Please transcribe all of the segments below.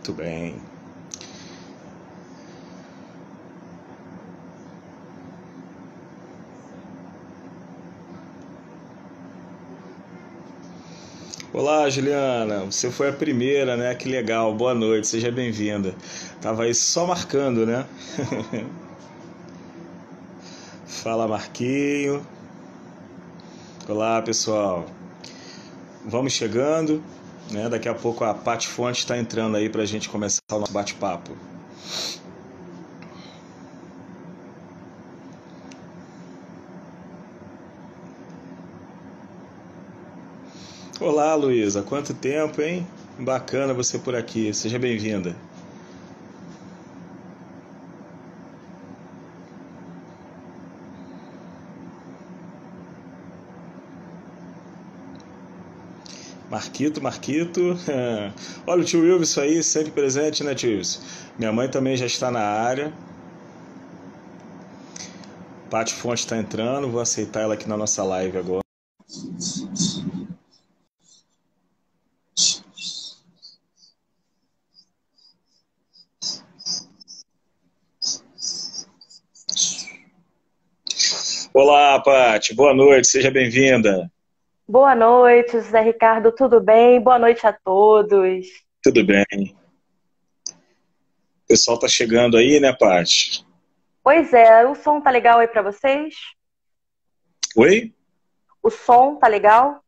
Muito bem. Olá, Juliana. Você foi a primeira, né? Que legal. Boa noite. Seja bem-vinda. Tava aí só marcando, né? Fala, Marquinho. Olá, pessoal. Vamos chegando, né? Daqui a pouco a Pati Fonte está entrando aí para a gente começar o nosso bate-papo. Olá, Luísa. Quanto tempo, hein? Bacana você por aqui. Seja bem-vinda. Marquito, Marquito. Olha o tio Wilson aí, sempre presente, né, tio Wilson? Minha mãe também já está na área. Paty Fonte está entrando, vou aceitar ela aqui na nossa live agora. Olá, Paty, boa noite, seja bem-vinda. Boa noite, José Ricardo, tudo bem? Boa noite a todos. Tudo bem. O pessoal tá chegando aí, né, Paty? Pois é, o som tá legal aí para vocês? Oi? O som tá legal?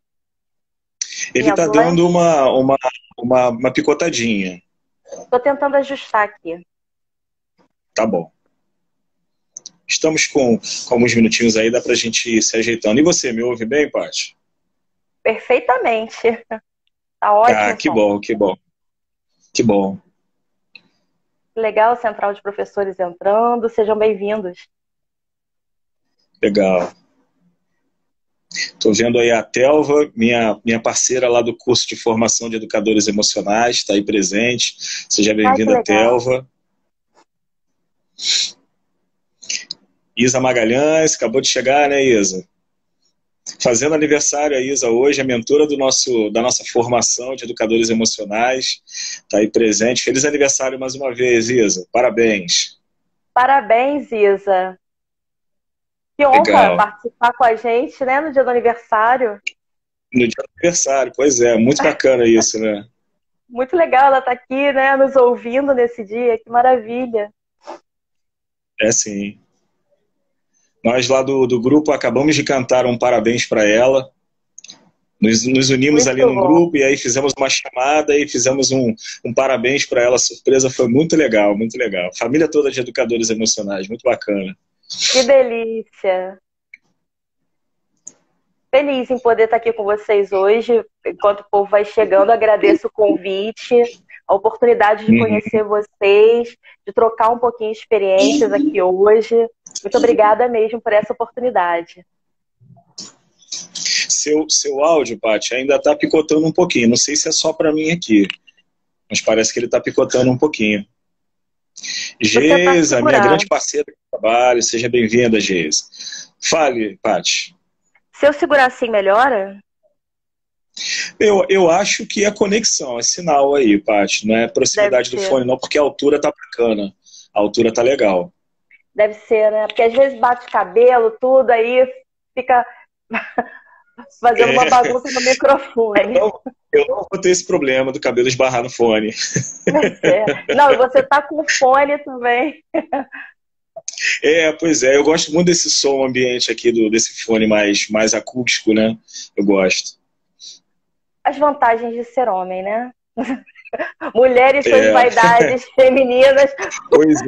Ele Minha tá voz? dando uma, uma, uma, uma picotadinha. Tô tentando ajustar aqui. Tá bom. Estamos com, com alguns minutinhos aí, dá pra gente ir se ajeitando. E você, me ouve bem, Paty? Perfeitamente. Tá ótimo. Ah, que bom, que bom. Que bom. Legal, Central de Professores entrando. Sejam bem-vindos. Legal. Estou vendo aí a Telva, minha, minha parceira lá do curso de formação de educadores emocionais, está aí presente. Seja bem-vinda, Telva. Isa Magalhães, acabou de chegar, né, Isa? Fazendo aniversário a Isa hoje, a mentora do nosso, da nossa formação de educadores emocionais, está aí presente. Feliz aniversário mais uma vez, Isa. Parabéns. Parabéns, Isa. Que honra Legal. participar com a gente, né, no dia do aniversário. No dia do aniversário, pois é, muito bacana isso, né? Muito legal ela estar tá aqui, né, nos ouvindo nesse dia, que maravilha. É sim. Nós lá do, do grupo acabamos de cantar um parabéns para ela. Nos, nos unimos muito ali no grupo e aí fizemos uma chamada e fizemos um, um parabéns para ela. A surpresa foi muito legal, muito legal. Família toda de educadores emocionais, muito bacana. Que delícia! Feliz em poder estar aqui com vocês hoje. Enquanto o povo vai chegando, agradeço o convite a oportunidade de uhum. conhecer vocês, de trocar um pouquinho de experiências aqui hoje. Muito obrigada mesmo por essa oportunidade. Seu, seu áudio, Paty, ainda está picotando um pouquinho. Não sei se é só para mim aqui, mas parece que ele está picotando um pouquinho. Geisa, tá minha grande parceira de trabalho, seja bem-vinda, Geisa. Fale, Paty. Se eu segurar assim, melhora? Eu, eu acho que é conexão, é sinal aí, Paty. Não é proximidade do fone, não, porque a altura tá bacana. A altura tá legal. Deve ser, né? Porque às vezes bate cabelo, tudo, aí fica fazendo é. uma bagunça no microfone. Eu não, eu não vou ter esse problema do cabelo esbarrar no fone. É. Não, você tá com fone também. É, pois é, eu gosto muito desse som ambiente aqui, do, desse fone mais, mais acústico, né? Eu gosto as vantagens de ser homem, né? Mulheres suas é. vaidades femininas. Pois é.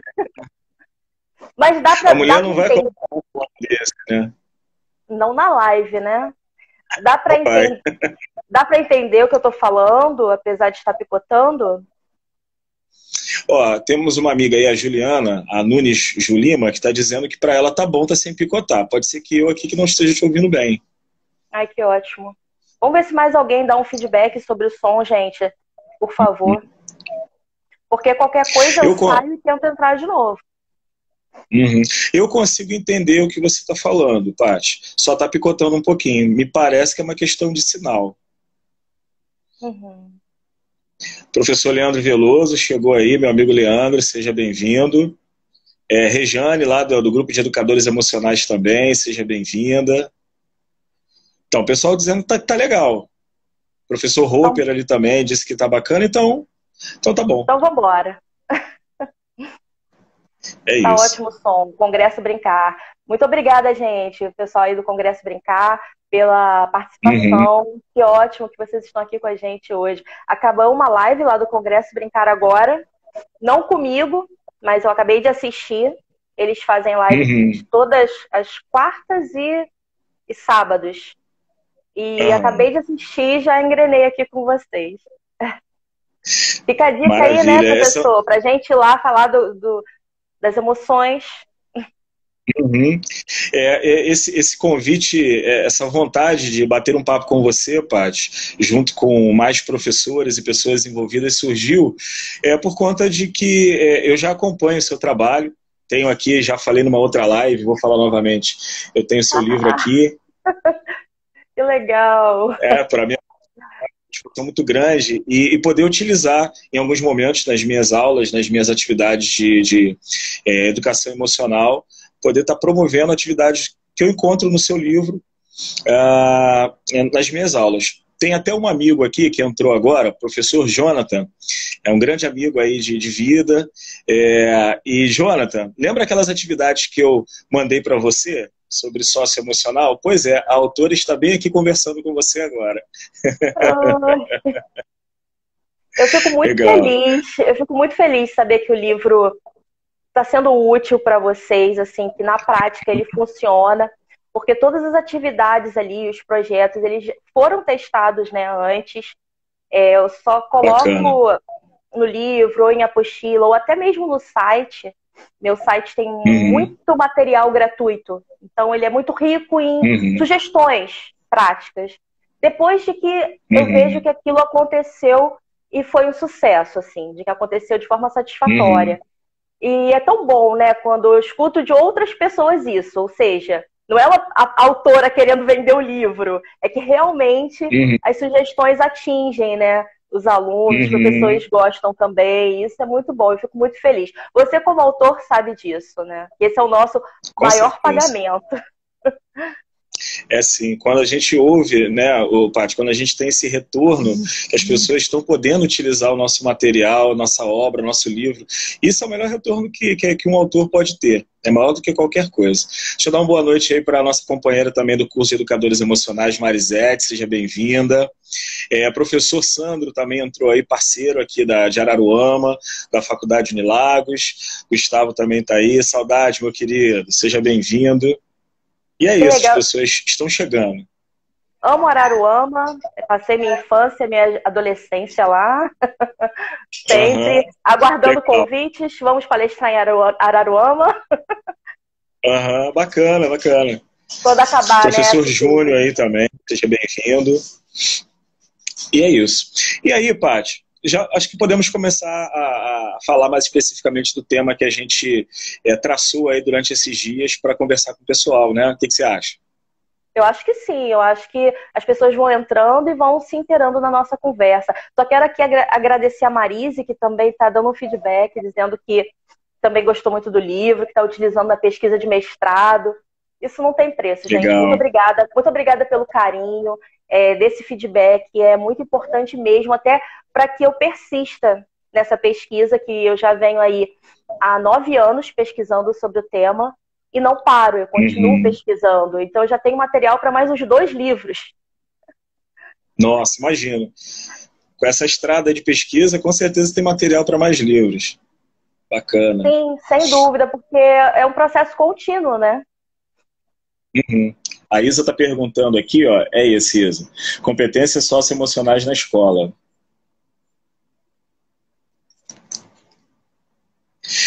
Mas dá pra. A mulher não vai entender... um desse, né? Não na live, né? Dá pra, entender... dá pra entender o que eu tô falando, apesar de estar picotando? Ó, temos uma amiga aí, a Juliana, a Nunes Julima, que está dizendo que para ela tá bom, tá sem picotar. Pode ser que eu aqui que não esteja te ouvindo bem. Ai, que ótimo. Vamos ver se mais alguém dá um feedback sobre o som, gente. Por favor. Porque qualquer coisa eu, eu saio e tento entrar de novo. Uhum. Eu consigo entender o que você está falando, Paty. Só está picotando um pouquinho. Me parece que é uma questão de sinal. Uhum. Professor Leandro Veloso chegou aí, meu amigo Leandro, seja bem-vindo. É, Rejane, lá do, do, Grupo de Educadores Emocionais também, seja bem-vinda. Então, o pessoal dizendo que tá, tá legal. O professor Roper então, ali também disse que tá bacana, então, então tá bom. Então vamos embora. É tá isso. ótimo som. Congresso Brincar. Muito obrigada, gente, o pessoal aí do Congresso Brincar, pela participação. Uhum. Que ótimo que vocês estão aqui com a gente hoje. Acabou uma live lá do Congresso Brincar agora. Não comigo, mas eu acabei de assistir. Eles fazem live uhum. todas as quartas e, e sábados. E uhum. acabei de assistir e já engrenei aqui com vocês. Fica a dica Maravilha. aí, né, professor? Essa... Pra gente ir lá falar do, do das emoções. Uhum. É, é, esse, esse convite, é, essa vontade de bater um papo com você, Paty, junto com mais professores e pessoas envolvidas, surgiu é, por conta de que é, eu já acompanho o seu trabalho. Tenho aqui, já falei numa outra live, vou falar novamente. Eu tenho seu ah, livro aqui. Que legal! É, para mim discussão muito grande e, e, poder utilizar em alguns momentos nas minhas aulas, nas minhas atividades de, de é, educação emocional, poder estar tá promovendo atividades que eu encontro no seu livro uh, nas minhas aulas. Tem até um amigo aqui que entrou agora, professor Jonathan, é um grande amigo aí de, de vida. É, e, Jonathan, lembra aquelas atividades que eu mandei para você? Sobre sócio emocional? Pois é, a autora está bem aqui conversando com você agora. eu fico muito Legal. feliz, eu fico muito feliz de saber que o livro está sendo útil para vocês, assim, que na prática ele funciona, porque todas as atividades ali, os projetos, eles foram testados, né, antes. É, eu só coloco Bacana. no livro, ou em apostila, ou até mesmo no site, meu site tem uhum. muito material gratuito. Então, ele é muito rico em uhum. sugestões práticas. Depois de que uhum. eu vejo que aquilo aconteceu e foi um sucesso, assim, de que aconteceu de forma satisfatória. Uhum. E é tão bom, né, quando eu escuto de outras pessoas isso, ou seja, não é a, autora querendo vender o livro, é que realmente uhum. as sugestões atingem, né? Os alunos, os uhum. professores gostam também. Isso é muito bom, eu fico muito feliz. Você, como autor, sabe disso, né? Esse é o nosso Com maior certeza. pagamento. É assim, quando a gente ouve, né, o Paty, quando a gente tem esse retorno, que as pessoas estão podendo utilizar o nosso material, nossa obra, nosso livro, isso é o melhor retorno que, que, que um autor pode ter. É maior do que qualquer coisa. Deixa eu dar uma boa noite aí para a nossa companheira também do curso de Educadores Emocionais, Marisete, seja bem-vinda. É, professor Sandro também entrou aí, parceiro aqui da, de Araruama, da Faculdade Unilagos. Gustavo também está aí. Saudade, meu querido. Seja bem-vindo. E é isso, legal. as pessoas estão chegando. Amo Araruama, passei minha infância, minha adolescência lá. Sempre uhum. aguardando legal. convites. Vamos palestrar em Araruama. Aham, uhum. bacana, bacana. Quando acabar, Professor né? Júnior aí também, seja bem-vindo. E é isso. E aí, Paty, já acho que podemos começar a, a, falar mais especificamente do tema que a gente é, traçou aí durante esses dias para conversar com o pessoal, né? O que, que, você acha? Eu acho que sim, eu acho que as pessoas vão entrando e vão se inteirando na nossa conversa. Só quero aqui agradecer a Marise, que também está dando um feedback, dizendo que também gostou muito do livro, que está utilizando a pesquisa de mestrado. Isso não tem preço, gente. Legal. Muito obrigada. Muito obrigada pelo carinho é, desse feedback. É muito importante mesmo, até para que eu persista nessa pesquisa, que eu já venho aí há nove anos pesquisando sobre o tema e não paro, eu continuo uhum. pesquisando. Então eu já tenho material para mais uns dois livros. Nossa, imagino. Com essa estrada de pesquisa, com certeza tem material para mais livros. Bacana. Sim, sem dúvida, porque é um processo contínuo, né? Uhum. A Isa está perguntando aqui, ó, é esse, Isa. Competências socioemocionais na escola.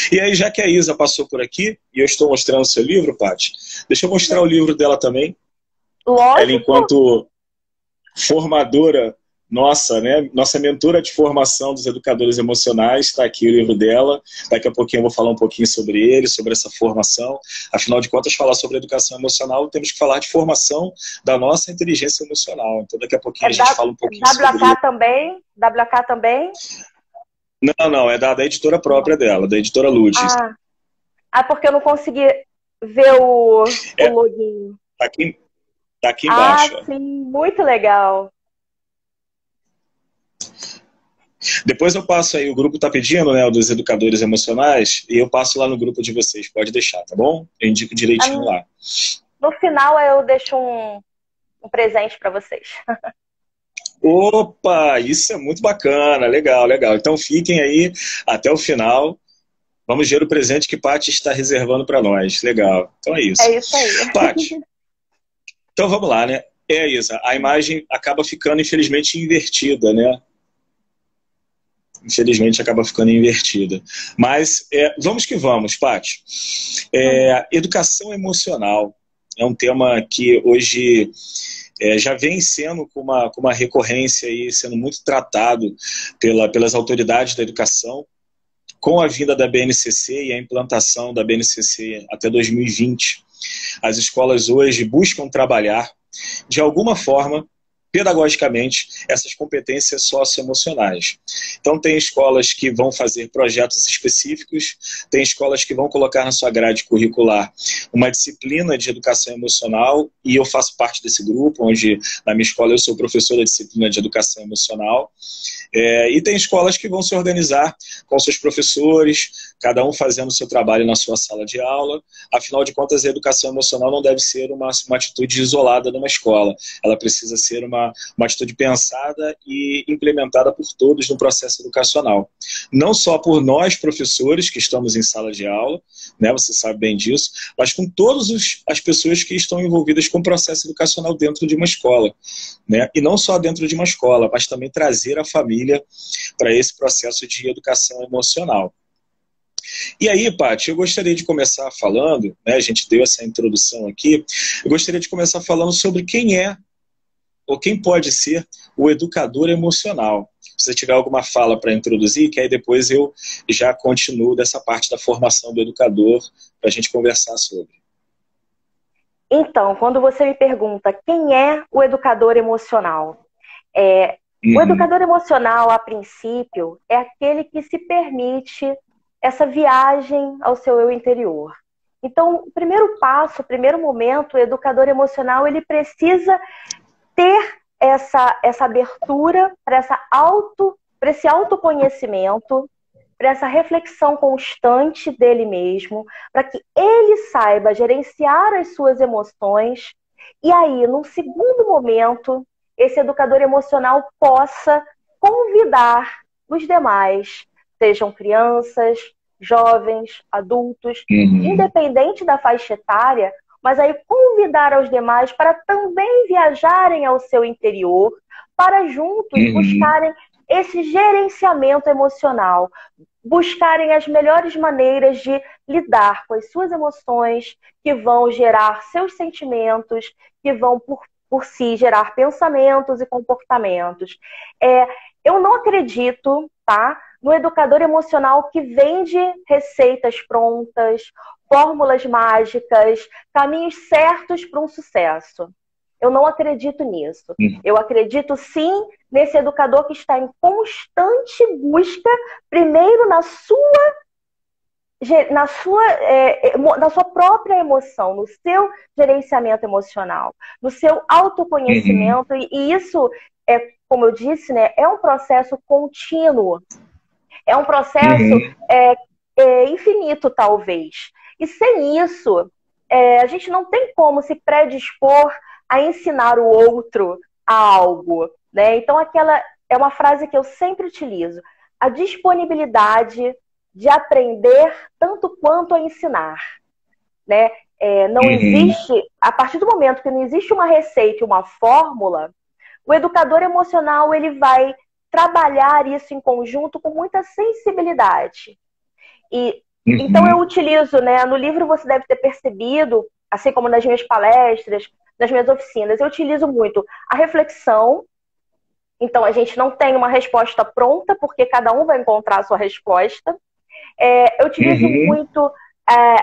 E aí, já que a Isa passou por aqui, e eu estou mostrando o seu livro, Paty, deixa eu mostrar o livro dela também. Lógico. Ela, enquanto formadora nossa, né, nossa mentora de formação dos educadores emocionais, está aqui o livro dela. Daqui a pouquinho eu vou falar um pouquinho sobre ele, sobre essa formação. Afinal de contas, falar sobre educação emocional, temos que falar de formação da nossa inteligência emocional. Então, daqui a pouquinho é a gente da, fala um pouquinho WK sobre WK também? WK também? Não, não, é da, da editora própria dela, da editora Lud. Ah. ah, porque eu não consegui ver o, é, o login. Tá aqui, tá aqui embaixo. Ah, sim, muito legal. Depois eu passo aí, o grupo tá pedindo, né, o dos educadores emocionais, e eu passo lá no grupo de vocês, pode deixar, tá bom? Eu indico direitinho ah, lá. No final eu deixo um, um presente para vocês. Opa, isso é muito bacana, legal, legal. Então fiquem aí até o final. Vamos ver o presente que Paty está reservando para nós. Legal. Então é isso. É isso aí. Paty. Então vamos lá, né? É, Isa, a imagem acaba ficando, infelizmente, invertida, né? Infelizmente acaba ficando invertida. Mas é, vamos que vamos, Paty. É, educação emocional é um tema que hoje é, já vem sendo com uma, com uma recorrência aí, sendo muito tratado pela, pelas autoridades da educação. Com a vinda da BNCC e a implantação da BNCC até 2020, as escolas hoje buscam trabalhar de alguma forma pedagogicamente essas competências socioemocionais. Então, tem escolas que vão fazer projetos específicos, tem escolas que vão colocar na sua grade curricular uma disciplina de educação emocional, e eu faço parte desse grupo, onde na minha escola eu sou professor da disciplina de educação emocional. É, e tem escolas que vão se organizar com seus professores, cada um fazendo o seu trabalho na sua sala de aula. Afinal de contas, a educação emocional não deve ser uma, uma atitude isolada numa escola. Ela precisa ser uma, uma atitude pensada e implementada por todos no processo educacional. Não só por nós, professores, que estamos em sala de aula, né, você sabe bem disso, mas com todas as pessoas que estão envolvidas com o processo educacional dentro de uma escola. Né? E não só dentro de uma escola, mas também trazer a família para esse processo de educação emocional. E aí, Paty, eu gostaria de começar falando, né, a gente deu essa introdução aqui, eu gostaria de começar falando sobre quem é ou quem pode ser o educador emocional. Se você tiver alguma fala para introduzir, que aí depois eu já continuo dessa parte da formação do educador para a gente conversar sobre. Então, quando você me pergunta quem é o educador emocional, é, uhum. o educador emocional, a princípio, é aquele que se permite essa viagem ao seu eu interior. Então, o primeiro passo, o primeiro momento, o educador emocional, ele precisa ter essa, essa abertura para essa auto, para esse autoconhecimento, para essa reflexão constante dele mesmo, para que ele saiba gerenciar as suas emoções e aí, num segundo momento, esse educador emocional possa convidar os demais sejam crianças, jovens, adultos, uhum. independente da faixa etária, mas aí convidar os demais para também viajarem ao seu interior, para juntos uhum. buscarem esse gerenciamento emocional, buscarem as melhores maneiras de lidar com as suas emoções, que vão gerar seus sentimentos, que vão por, por si gerar pensamentos e comportamentos. É, eu não acredito, tá? No educador emocional que vende receitas prontas, fórmulas mágicas, caminhos certos para um sucesso. Eu não acredito nisso. Hum. Eu acredito sim nesse educador que está em constante busca, primeiro na sua na sua, é, na sua própria emoção, no seu gerenciamento emocional, no seu autoconhecimento, uhum. e, e isso é, como eu disse, né, é um processo contínuo. É um processo uhum. é, é, infinito, talvez. E sem isso, é, a gente não tem como se predispor a ensinar o outro a algo. Né? Então, aquela é uma frase que eu sempre utilizo. A disponibilidade de aprender tanto quanto a ensinar. Né? É, não uhum. existe, a partir do momento que não existe uma receita, uma fórmula, o educador emocional ele vai trabalhar isso em conjunto com muita sensibilidade. E uhum. então eu utilizo, né, no livro você deve ter percebido, assim como nas minhas palestras, nas minhas oficinas, eu utilizo muito a reflexão, Então a gente não tem uma resposta pronta, porque cada um vai encontrar a sua resposta. É, eu utilizo uhum. muito é,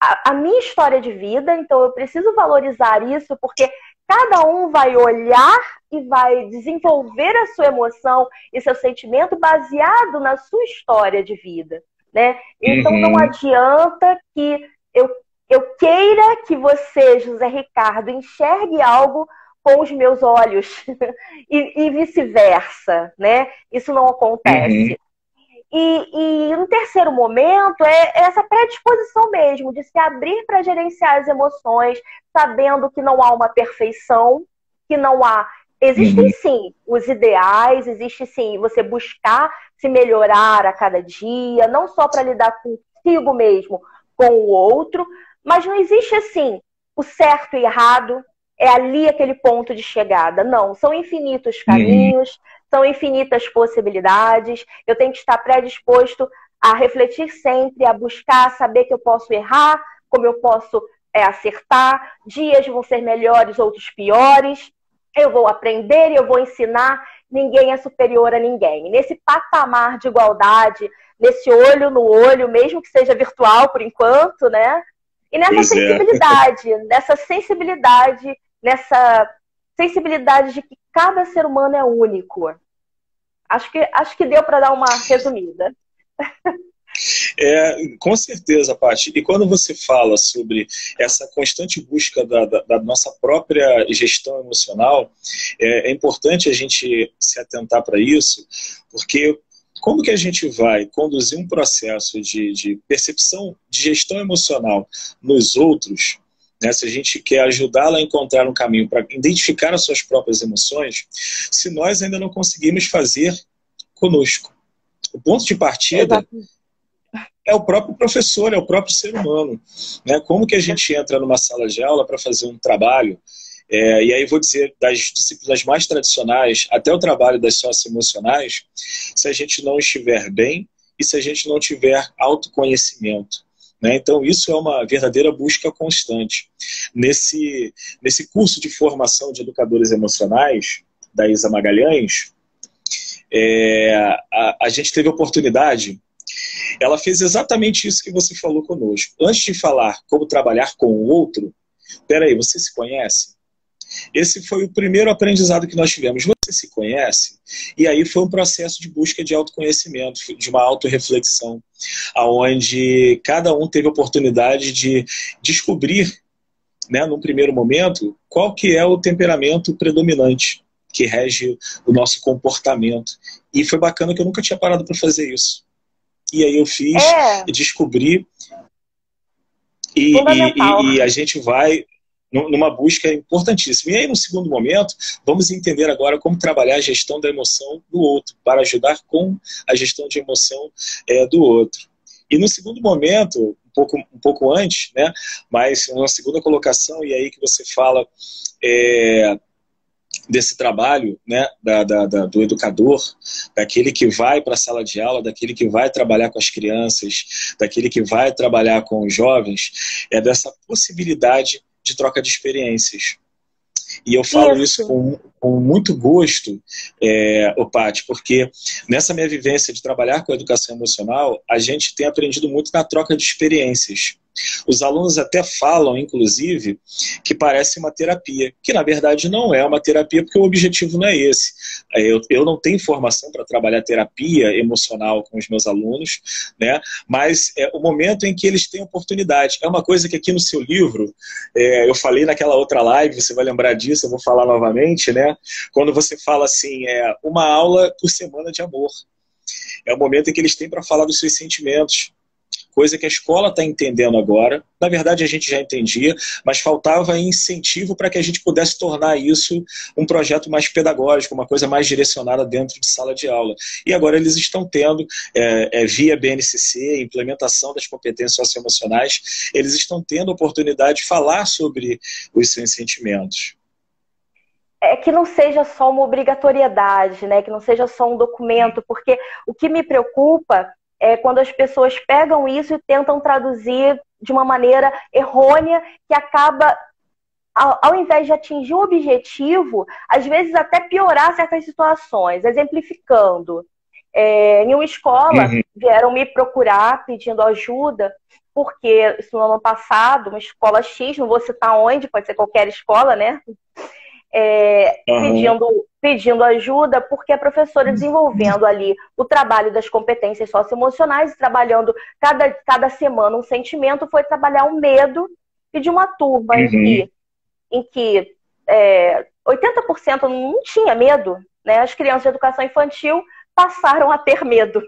a, a minha história de vida, então eu preciso valorizar isso, porque cada um vai olhar e vai desenvolver a sua emoção e seu sentimento baseado na sua história de vida, né? Então uhum. não adianta que eu, eu queira que você, José Ricardo, enxergue algo com os meus olhos e, e vice-versa, né? Isso não acontece. Uhum. E, e no terceiro momento é essa predisposição mesmo de se abrir para gerenciar as emoções, sabendo que não há uma perfeição, que não há. Existem uhum. sim os ideais, existe sim você buscar se melhorar a cada dia, não só para lidar consigo mesmo, com o outro, mas não existe assim o certo e errado, é ali aquele ponto de chegada. Não, são infinitos caminhos, uhum. são infinitas possibilidades. Eu tenho que estar predisposto a refletir sempre, a buscar saber que eu posso errar, como eu posso é, acertar. Dias vão ser melhores, outros piores. Eu vou aprender e eu vou ensinar. Ninguém é superior a ninguém. Nesse patamar de igualdade, nesse olho no olho, mesmo que seja virtual por enquanto, né? E nessa pois é. sensibilidade, é. nessa sensibilidade nessa sensibilidade de que cada ser humano é único. Acho que, acho que deu para dar uma resumida. É, com certeza, Paty. E quando você fala sobre essa constante busca da, da, da nossa própria gestão emocional, é, é, importante a gente se atentar para isso, porque como que a gente vai conduzir um processo de, de percepção de gestão emocional nos outros né, se a gente quer ajudá-la a encontrar um caminho para identificar as suas próprias emoções, se nós ainda não conseguimos fazer conosco. O ponto de partida é o próprio professor, é o próprio ser humano. Né? Como que a gente entra numa sala de aula para fazer um trabalho, é, e aí vou dizer das disciplinas mais tradicionais até o trabalho das socioemocionais, se a gente não estiver bem e se a gente não tiver autoconhecimento. Né? Então, isso é uma verdadeira busca constante. Nesse, nesse curso de formação de educadores emocionais da Isa Magalhães, é, a, a gente teve a oportunidade ela fez exatamente isso que você falou conosco. Antes de falar como trabalhar com o outro, peraí, você se conhece? Esse foi o primeiro aprendizado que nós tivemos. Você se conhece? E aí foi um processo de busca de autoconhecimento, de uma autorreflexão, aonde cada um teve a oportunidade de descobrir, né, num primeiro momento, qual que é o temperamento predominante que rege o nosso comportamento. E foi bacana que eu nunca tinha parado para fazer isso. E aí eu fiz é. e descobri. E, e, e, a gente vai numa busca importantíssima. E aí, no segundo momento, vamos entender agora como trabalhar a gestão da emoção do outro, para ajudar com a gestão de emoção é, do outro. E no segundo momento, um pouco, um pouco antes, né, mas uma segunda colocação, e aí que você fala é, desse trabalho né, da, da, da, do educador, daquele que vai para a sala de aula, daquele que vai trabalhar com as crianças, daquele que vai trabalhar com os jovens, é dessa possibilidade de troca de experiências. E eu falo isso, isso com, com, muito gosto, é, Opati, porque nessa minha vivência de trabalhar com educação emocional, a gente tem aprendido muito na troca de experiências. Os alunos até falam, inclusive, que parece uma terapia, que na verdade não é uma terapia, porque o objetivo não é esse. É, eu, eu não tenho formação para trabalhar terapia emocional com os meus alunos, né? mas é o momento em que eles têm oportunidade. É uma coisa que aqui no seu livro, é, eu falei naquela outra live, você vai lembrar disso, eu vou falar novamente, né? quando você fala assim, é uma aula por semana de amor. É o momento em que eles têm para falar dos seus sentimentos, coisa que a escola está entendendo agora. Na verdade, a gente já entendia, mas faltava incentivo para que a gente pudesse tornar isso um projeto mais pedagógico, uma coisa mais direcionada dentro de sala de aula. E agora eles estão tendo, é, é, via BNCC, implementação das competências socioemocionais, eles estão tendo a oportunidade de falar sobre os seus sentimentos é que não seja só uma obrigatoriedade, né? Que não seja só um documento, porque o que me preocupa é quando as pessoas pegam isso e tentam traduzir de uma maneira errônea que acaba ao, ao invés de atingir o objetivo, às vezes até piorar certas situações. Exemplificando, é, em uma escola, uhum. vieram me procurar pedindo ajuda, porque isso no ano passado, uma escola X, não vou citar onde, pode ser qualquer escola, né? É, uhum. pedindo, pedindo ajuda, porque a professora desenvolvendo ali o trabalho das competências socioemocionais, trabalhando cada, cada semana um sentimento, foi trabalhar o um medo e de uma turma uhum. em que, em que é, 80% não tinha medo, né? As crianças de educação infantil passaram a ter medo.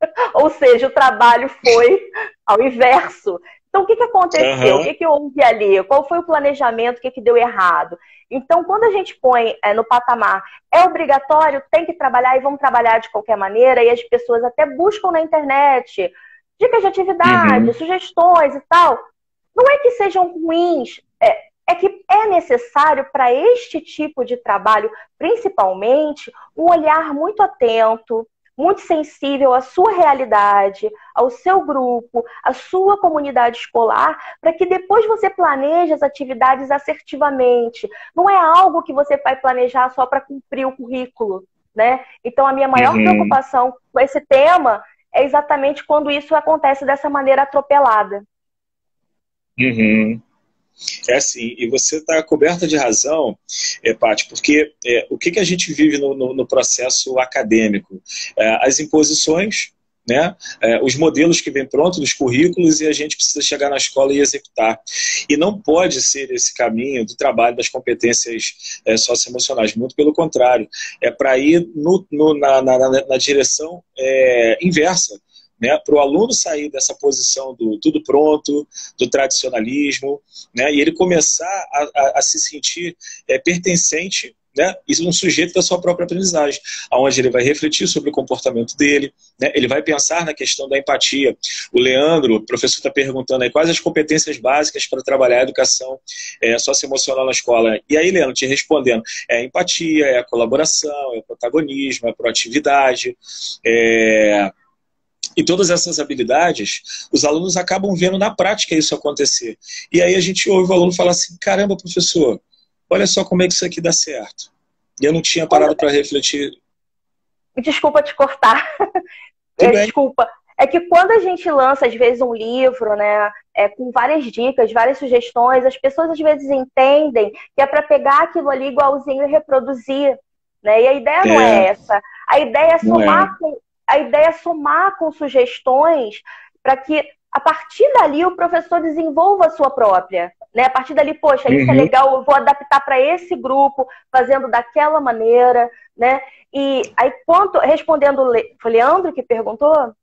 Ou seja, o trabalho foi ao inverso. Então, o que, que aconteceu? Uhum. O que, que houve ali? Qual foi o planejamento? O que, que deu errado? Então, quando a gente põe é, no patamar, é obrigatório, tem que trabalhar e vamos trabalhar de qualquer maneira, e as pessoas até buscam na internet dicas de atividade, uhum. sugestões e tal. Não é que sejam ruins, é, é que é necessário para este tipo de trabalho, principalmente, um olhar muito atento, muito sensível à sua realidade, ao seu grupo, à sua comunidade escolar, para que depois você planeje as atividades assertivamente. Não é algo que você vai planejar só para cumprir o currículo, né? Então a minha maior uhum. preocupação com esse tema é exatamente quando isso acontece dessa maneira atropelada. Uhum. É assim, e você está coberta de razão, é, Paty, porque é, o que, que a gente vive no, no, no processo acadêmico? É, as imposições, né? É, os modelos que vêm prontos nos currículos e a gente precisa chegar na escola e executar. E não pode ser esse caminho do trabalho das competências é, socioemocionais, muito pelo contrário, é para ir no, no, na, na, na, direção é, inversa né, para o aluno sair dessa posição do tudo pronto, do tradicionalismo, né, e ele começar a, a, a se sentir é, pertencente né, isso um sujeito da sua própria aprendizagem, onde ele vai refletir sobre o comportamento dele, né, ele vai pensar na questão da empatia. O Leandro, o professor está perguntando aí quais as competências básicas para trabalhar a educação é, socioemocional na escola. E aí, Leandro, te respondendo, é a empatia, é a colaboração, é o protagonismo, é a proatividade, é e todas essas habilidades, os alunos acabam vendo na prática isso acontecer. E aí a gente ouve o aluno falar assim: caramba, professor, olha só como é que isso aqui dá certo. E eu não tinha parado para refletir. Desculpa te cortar. É, desculpa. É que quando a gente lança, às vezes, um livro, né, é, com várias dicas, várias sugestões, as pessoas às vezes entendem que é para pegar aquilo ali igualzinho e reproduzir. Né? E a ideia é. não é essa. A ideia é somar é. com a ideia é somar com sugestões para que a partir dali o professor desenvolva a sua própria. Né? A partir dali, poxa, isso é uhum. é legal, eu vou adaptar para esse grupo, fazendo daquela maneira. Né? E aí, quanto, respondendo, foi Leandro que perguntou?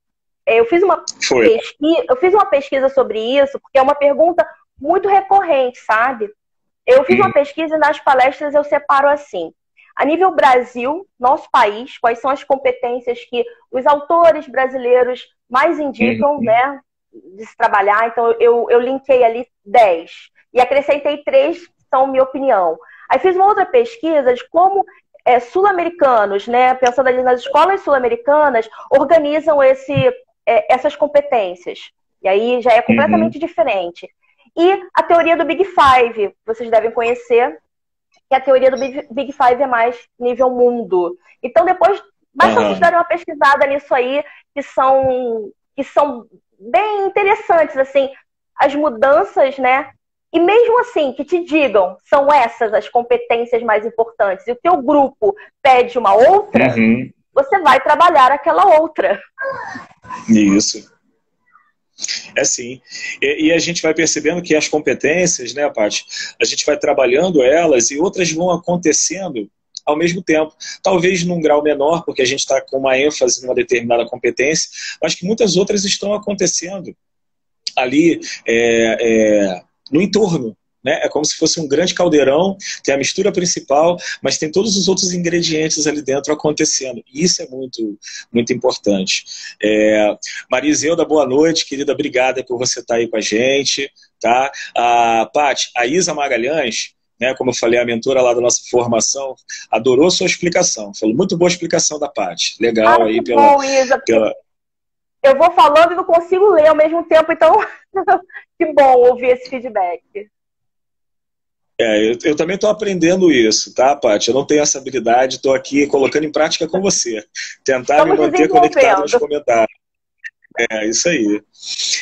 É, eu fiz, uma pesquisa, eu fiz uma pesquisa sobre isso, porque é uma pergunta muito recorrente, sabe? Eu fiz uma uhum. pesquisa e nas palestras eu separo assim. A nível Brasil, nosso país, quais são as competências que os autores brasileiros mais indicam, uhum. né, de se trabalhar? Então, eu, eu linkei ali 10 e acrescentei três que são minha opinião. Aí fiz uma outra pesquisa de como é, sul-americanos, né, pensando ali nas escolas sul-americanas, organizam esse, é, essas competências. E aí já é completamente uhum. diferente. E a teoria do Big Five, vocês devem conhecer, que a teoria do Big, Big Five é mais nível mundo. Então, depois, basta uhum. vocês darem uma pesquisada nisso aí, que são, que são bem interessantes, assim, as mudanças, né? E mesmo assim, que te digam, são essas as competências mais importantes, e o teu grupo pede uma outra, uhum. você vai trabalhar aquela outra. Isso. É sim. E, e, a gente vai percebendo que as competências, né, Paty, a gente vai trabalhando elas e outras vão acontecendo ao mesmo tempo. Talvez num grau menor, porque a gente está com uma ênfase numa determinada competência, mas que muitas outras estão acontecendo ali é, é, no entorno. Né? É como se fosse um grande caldeirão, tem a mistura principal, mas tem todos os outros ingredientes ali dentro acontecendo. E isso é muito, muito importante. É... Marizeuda, boa noite, querida. Obrigada por você estar aí com a gente. Tá? A Paty, a Isa Magalhães, né, como eu falei, a mentora lá da nossa formação, adorou sua explicação. Falou, muito boa explicação da Paty. Legal ah, aí pela, bom, Isa, pela... Eu vou falando e não consigo ler ao mesmo tempo, então que bom ouvir esse feedback. É, eu, eu também estou aprendendo isso, tá, Paty? Eu não tenho essa habilidade, estou aqui colocando em prática com você. Tentar me manter conectado nos comentários. É, isso aí.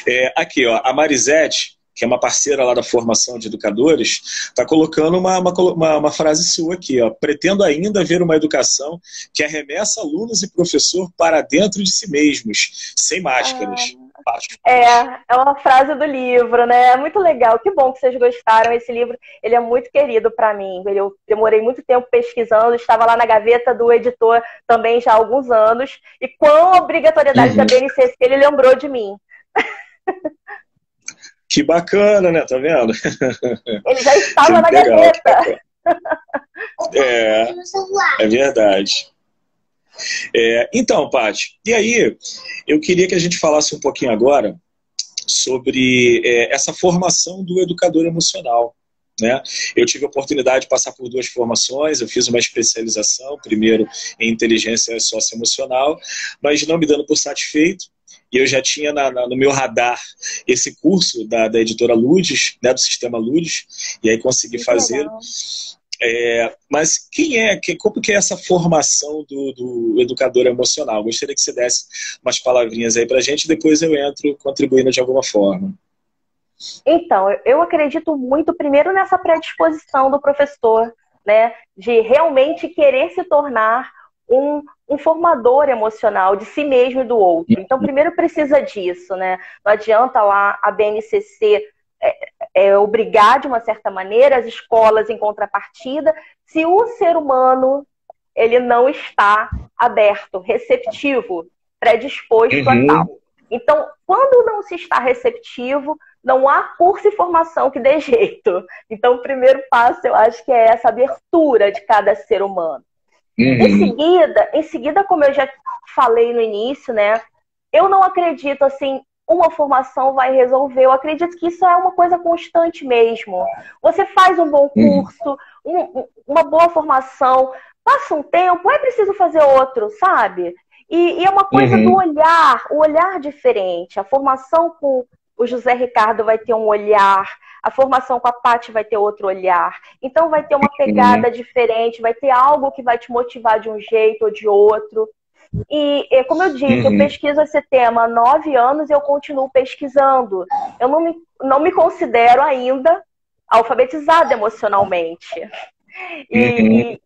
É, aqui, ó, a Marisete, que é uma parceira lá da formação de educadores, está colocando uma, uma, uma, frase sua aqui, ó. Pretendo ainda ver uma educação que arremessa alunos e professor para dentro de si mesmos, sem máscaras. Ah. É, é uma frase do livro, né? É muito legal. Que bom que vocês gostaram. Esse livro, ele é muito querido para mim. Eu demorei muito tempo pesquisando, estava lá na gaveta do editor também já há alguns anos. E com a obrigatoriedade uhum. da BNCC, ele lembrou de mim. Que bacana, né? Tá vendo? Ele já estava na legal. gaveta. É, é verdade. É, então, Paty, e aí, eu queria que a gente falasse um pouquinho agora sobre é, essa formação do educador emocional. Né? Eu tive a oportunidade de passar por duas formações, eu fiz uma especialização, primeiro em inteligência socioemocional, mas não me dando por satisfeito, e eu já tinha na, na, no meu radar esse curso da, da editora Ludes, né, do sistema Ludes, e aí consegui fazer. Legal. É, mas quem é, que, como que é essa formação do, do, educador emocional? Gostaria que você desse umas palavrinhas aí para a gente, depois eu entro contribuindo de alguma forma. Então, eu acredito muito primeiro nessa predisposição do professor, né, de realmente querer se tornar um, um, formador emocional de si mesmo e do outro. Então, primeiro precisa disso, né? Não adianta lá a BNCC é, é, obrigar de uma certa maneira as escolas em contrapartida, se o ser humano ele não está aberto, receptivo, predisposto uhum. a tal. Então, quando não se está receptivo, não há curso e formação que dê jeito. Então, o primeiro passo, eu acho que é essa abertura de cada ser humano. Uhum. Em seguida, em seguida, como eu já falei no início, né? Eu não acredito assim uma formação vai resolver. Eu acredito que isso é uma coisa constante mesmo. Você faz um bom uhum. curso, um, uma boa formação, passa um tempo, é preciso fazer outro, sabe? E, e é uma coisa uhum. do olhar, o olhar diferente. A formação com o José Ricardo vai ter um olhar, a formação com a Paty vai ter outro olhar. Então vai ter uma pegada uhum. diferente, vai ter algo que vai te motivar de um jeito ou de outro. E, como eu disse, uhum. eu pesquiso esse tema há nove anos e eu continuo pesquisando. Eu não me, não me considero ainda alfabetizada emocionalmente. E, uhum.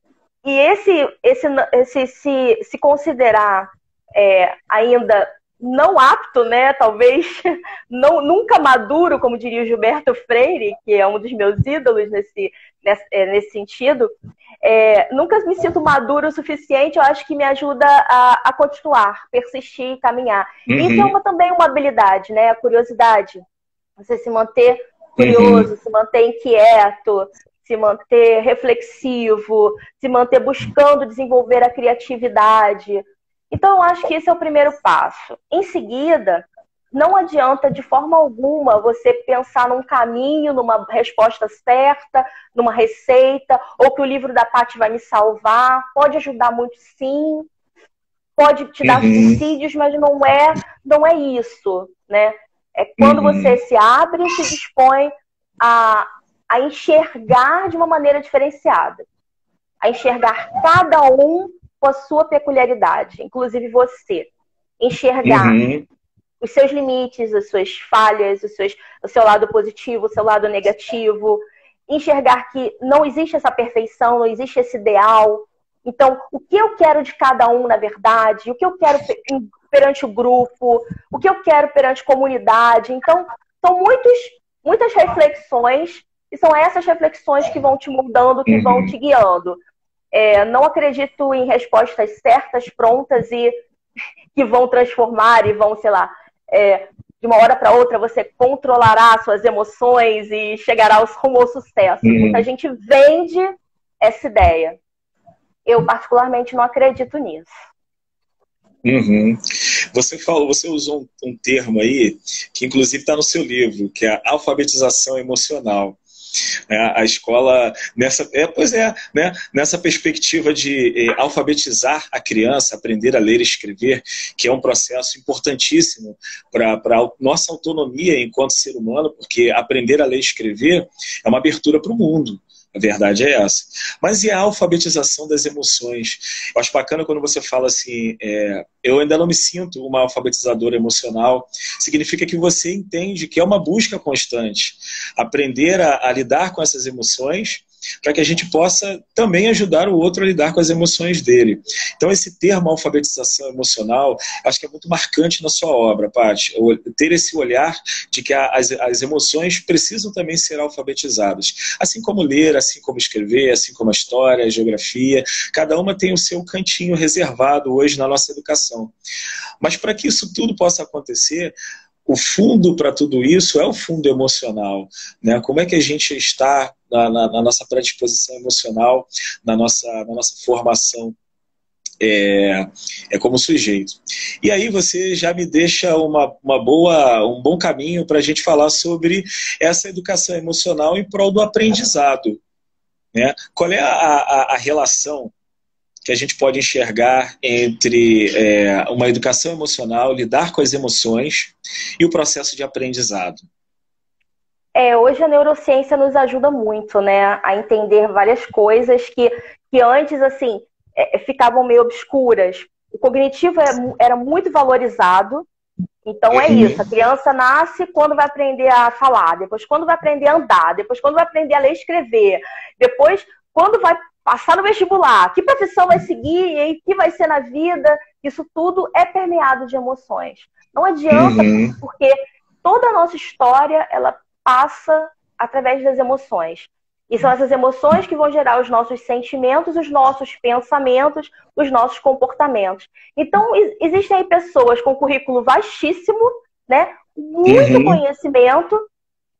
e esse, esse, esse se, se considerar é, ainda não apto, né? Talvez não, nunca maduro, como diria o Gilberto Freire, que é um dos meus ídolos nesse, nesse, é, nesse sentido. É, nunca me sinto maduro o suficiente, eu acho que me ajuda a, a continuar, persistir, caminhar. Uhum. Isso é uma, também uma habilidade, né? A curiosidade. Você se manter curioso, uhum. se manter inquieto, se manter reflexivo, se manter buscando desenvolver a criatividade, então, eu acho que esse é o primeiro passo. Em seguida, não adianta de forma alguma você pensar num caminho, numa resposta certa, numa receita, ou que o livro da Paty vai me salvar. Pode ajudar muito, sim. Pode te dar uhum. subsídios, mas não é, não é isso, né? É quando uhum. você se abre e se dispõe a, a enxergar de uma maneira diferenciada. A enxergar cada um com a sua peculiaridade, inclusive você. Enxergar uhum. os seus limites, as suas falhas, os seus, o seu lado positivo, o seu lado negativo. Enxergar que não existe essa perfeição, não existe esse ideal. Então, o que eu quero de cada um, na verdade, o que eu quero perante o grupo, o que eu quero perante a comunidade. Então, são muitos, muitas reflexões, e são essas reflexões que vão te mudando, que uhum. vão te guiando. É, não acredito em respostas certas, prontas e que vão transformar e vão, sei lá, é, de uma hora para outra você controlará suas emoções e chegará ao rumo ao sucesso. Uhum. Muita gente vende essa ideia. Eu, particularmente, não acredito nisso. Uhum. Você falou, você usou um, um termo aí que inclusive está no seu livro, que é a alfabetização emocional. É, a escola, nessa, é, pois é, né, nessa perspectiva de é, alfabetizar a criança, aprender a ler e escrever, que é um processo importantíssimo para a nossa autonomia enquanto ser humano, porque aprender a ler e escrever é uma abertura para o mundo. A verdade é essa. Mas e a alfabetização das emoções? Eu acho bacana quando você fala assim, é, eu ainda não me sinto uma alfabetizadora emocional. Significa que você entende que é uma busca constante. Aprender a, a lidar com essas emoções para que a gente possa também ajudar o outro a lidar com as emoções dele. Então, esse termo alfabetização emocional, acho que é muito marcante na sua obra, Paty. Ter esse olhar de que as, as emoções precisam também ser alfabetizadas. Assim como ler, assim como escrever, assim como a história, a geografia, cada uma tem o seu cantinho reservado hoje na nossa educação. Mas para que isso tudo possa acontecer, o fundo para tudo isso é o fundo emocional. Né? Como é que a gente está na, na, na nossa predisposição emocional, na nossa, na nossa formação é, é, como sujeito. E aí você já me deixa uma, uma boa, um bom caminho para a gente falar sobre essa educação emocional em prol do aprendizado. Né? Qual é a, a, a relação que a gente pode enxergar entre é, uma educação emocional, lidar com as emoções e o processo de aprendizado? É, hoje a neurociência nos ajuda muito, né, a entender várias coisas que, que antes, assim, é, ficavam meio obscuras. O cognitivo é, era muito valorizado, então é uhum. isso. A criança nasce quando vai aprender a falar, depois quando vai aprender a andar, depois quando vai aprender a ler e escrever, depois quando vai passar no vestibular, que profissão vai seguir e que vai ser na vida, isso tudo é permeado de emoções. Não adianta, uhum. porque toda a nossa história, ela passa através das emoções. E são essas emoções que vão gerar os nossos sentimentos, os nossos pensamentos, os nossos comportamentos. Então, existem aí pessoas com currículo vastíssimo, né? Muito uhum. conhecimento,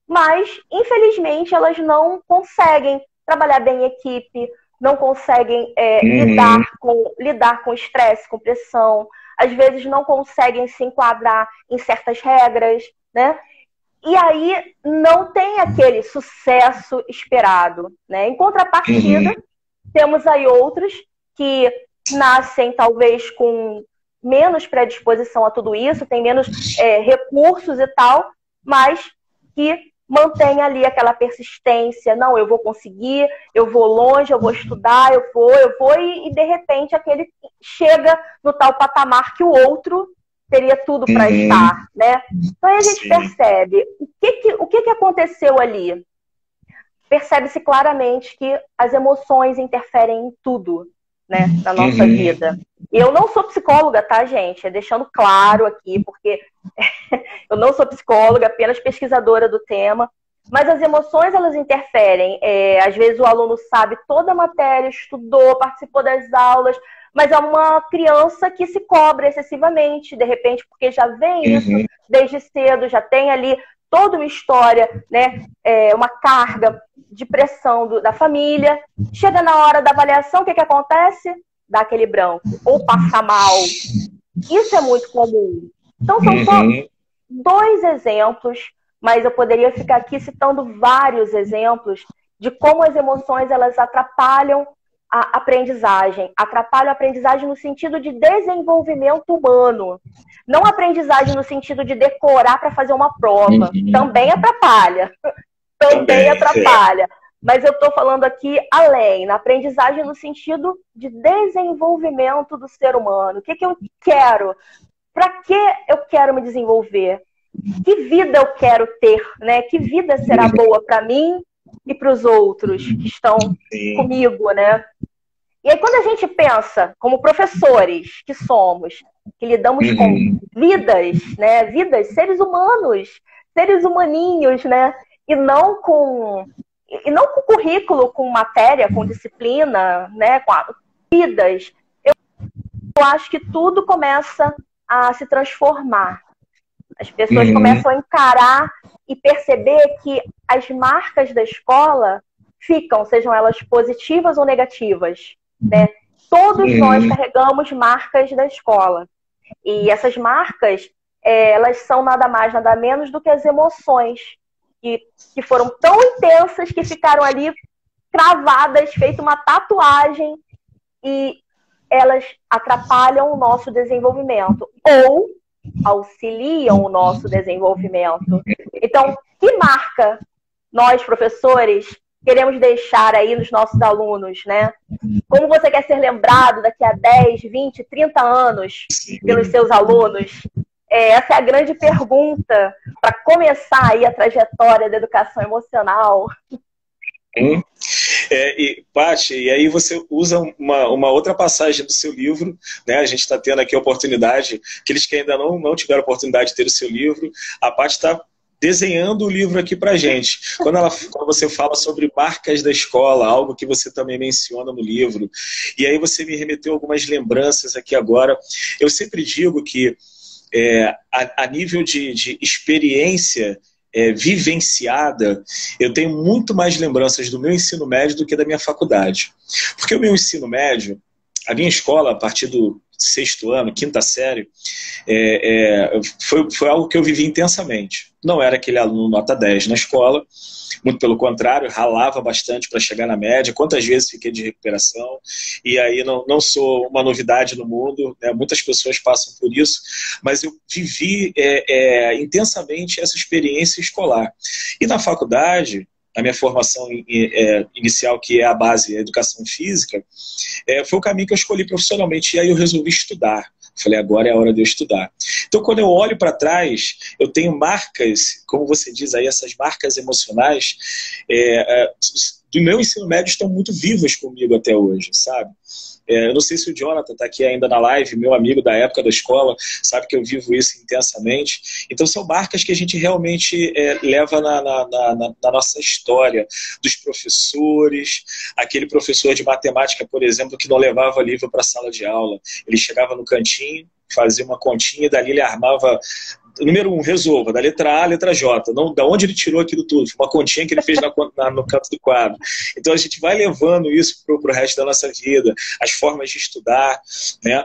mas, infelizmente, elas não conseguem trabalhar bem em equipe, não conseguem é, uhum. lidar com lidar com estresse, com pressão, às vezes não conseguem se enquadrar em certas regras, né? E aí não tem aquele sucesso esperado, né? Em contrapartida, uhum. temos aí outros que nascem talvez com menos predisposição a tudo isso, tem menos é, recursos e tal, mas que mantém ali aquela persistência, não, eu vou conseguir, eu vou longe, eu vou estudar, eu vou, eu vou, e, e de repente aquele chega no tal patamar que o outro teria tudo para uhum. estar, né? Então aí a gente Sim. percebe o que que, o que que aconteceu ali. Percebe-se claramente que as emoções interferem em tudo, né, na nossa uhum. vida. E eu não sou psicóloga, tá, gente? É deixando claro aqui, porque eu não sou psicóloga, apenas pesquisadora do tema. Mas as emoções, elas interferem. É, às vezes o aluno sabe toda a matéria, estudou, participou das aulas, mas é uma criança que se cobra excessivamente, de repente, porque já vem uhum. isso desde cedo, já tem ali toda uma história, né, é, uma carga de pressão do, da família. Chega na hora da avaliação, o que, que acontece? Dá aquele branco, ou passa mal. Isso é muito comum. Então, são só uhum. dois exemplos, mas eu poderia ficar aqui citando vários exemplos de como as emoções elas atrapalham a aprendizagem. Atrapalham a aprendizagem no sentido de desenvolvimento humano. Não aprendizagem no sentido de decorar para fazer uma prova. Uhum. Também atrapalha. Também, Também atrapalha. Mas eu estou falando aqui além, na aprendizagem no sentido de desenvolvimento do ser humano. O que, que eu quero? Para que eu quero me desenvolver? Que vida eu quero ter? Né? Que vida será boa para mim e para os outros que estão Sim. comigo, né? E aí, quando a gente pensa, como professores que somos, que lidamos uhum. com vidas, né? Vidas, seres humanos, seres humaninhos, né? E não com e não com currículo, com matéria, com disciplina, né? Com a, vidas. Eu, eu acho que tudo começa a se transformar. As pessoas uhum. começam a encarar e perceber que as marcas da escola ficam, sejam elas positivas ou negativas. Né? Todos uhum. nós carregamos marcas da escola. E essas marcas, é, elas são nada mais, nada menos do que as emoções que, que foram tão intensas que ficaram ali cravadas, feito uma tatuagem e elas atrapalham o nosso desenvolvimento ou auxiliam o nosso desenvolvimento. Então, que marca nós, professores, queremos deixar aí nos nossos alunos, né? Como você quer ser lembrado daqui a 10, 20, 30 anos pelos seus alunos? É, essa é a grande pergunta para começar aí a trajetória da educação emocional. Hum. É, e, Paty, e aí você usa uma, uma outra passagem do seu livro, né? A gente está tendo aqui a oportunidade, aqueles que ainda não, não tiveram a oportunidade de ter o seu livro, a Paty está desenhando o livro aqui para gente. Quando, ela, quando você fala sobre marcas da escola, algo que você também menciona no livro, e aí você me remeteu algumas lembranças aqui agora. Eu sempre digo que é, a, a, nível de, de experiência é, vivenciada, eu tenho muito mais lembranças do meu ensino médio do que da minha faculdade. Porque o meu ensino médio, a minha escola, a partir do sexto ano, quinta série, é, é, foi, foi algo que eu vivi intensamente. Não era aquele aluno nota 10 na escola, muito pelo contrário, ralava bastante para chegar na média. Quantas vezes fiquei de recuperação? E aí não, não sou uma novidade no mundo, né? muitas pessoas passam por isso, mas eu vivi é, é, intensamente essa experiência escolar. E na faculdade, a minha formação é, inicial, que é a base, a educação física, é, foi o caminho que eu escolhi profissionalmente. E aí eu resolvi estudar. Falei, agora é a hora de eu estudar. Então, quando eu olho para trás, eu tenho marcas, como você diz aí, essas marcas emocionais é, do meu ensino médio estão muito vivas comigo até hoje, sabe? É, eu não sei se o Jonathan está aqui ainda na live, meu amigo da época da escola, sabe que eu vivo isso intensamente. Então, são marcas que a gente realmente é, leva na, na, na, na, nossa história, dos professores, aquele professor de matemática, por exemplo, que não levava livro para a sala de aula. Ele chegava no cantinho, fazia uma continha e dali ele armava número um, resolva, da letra A à letra J. Não, da onde ele tirou aquilo tudo? Foi uma continha que ele fez na, na, no canto do quadro. Então a gente vai levando isso para o resto da nossa vida, as formas de estudar, né?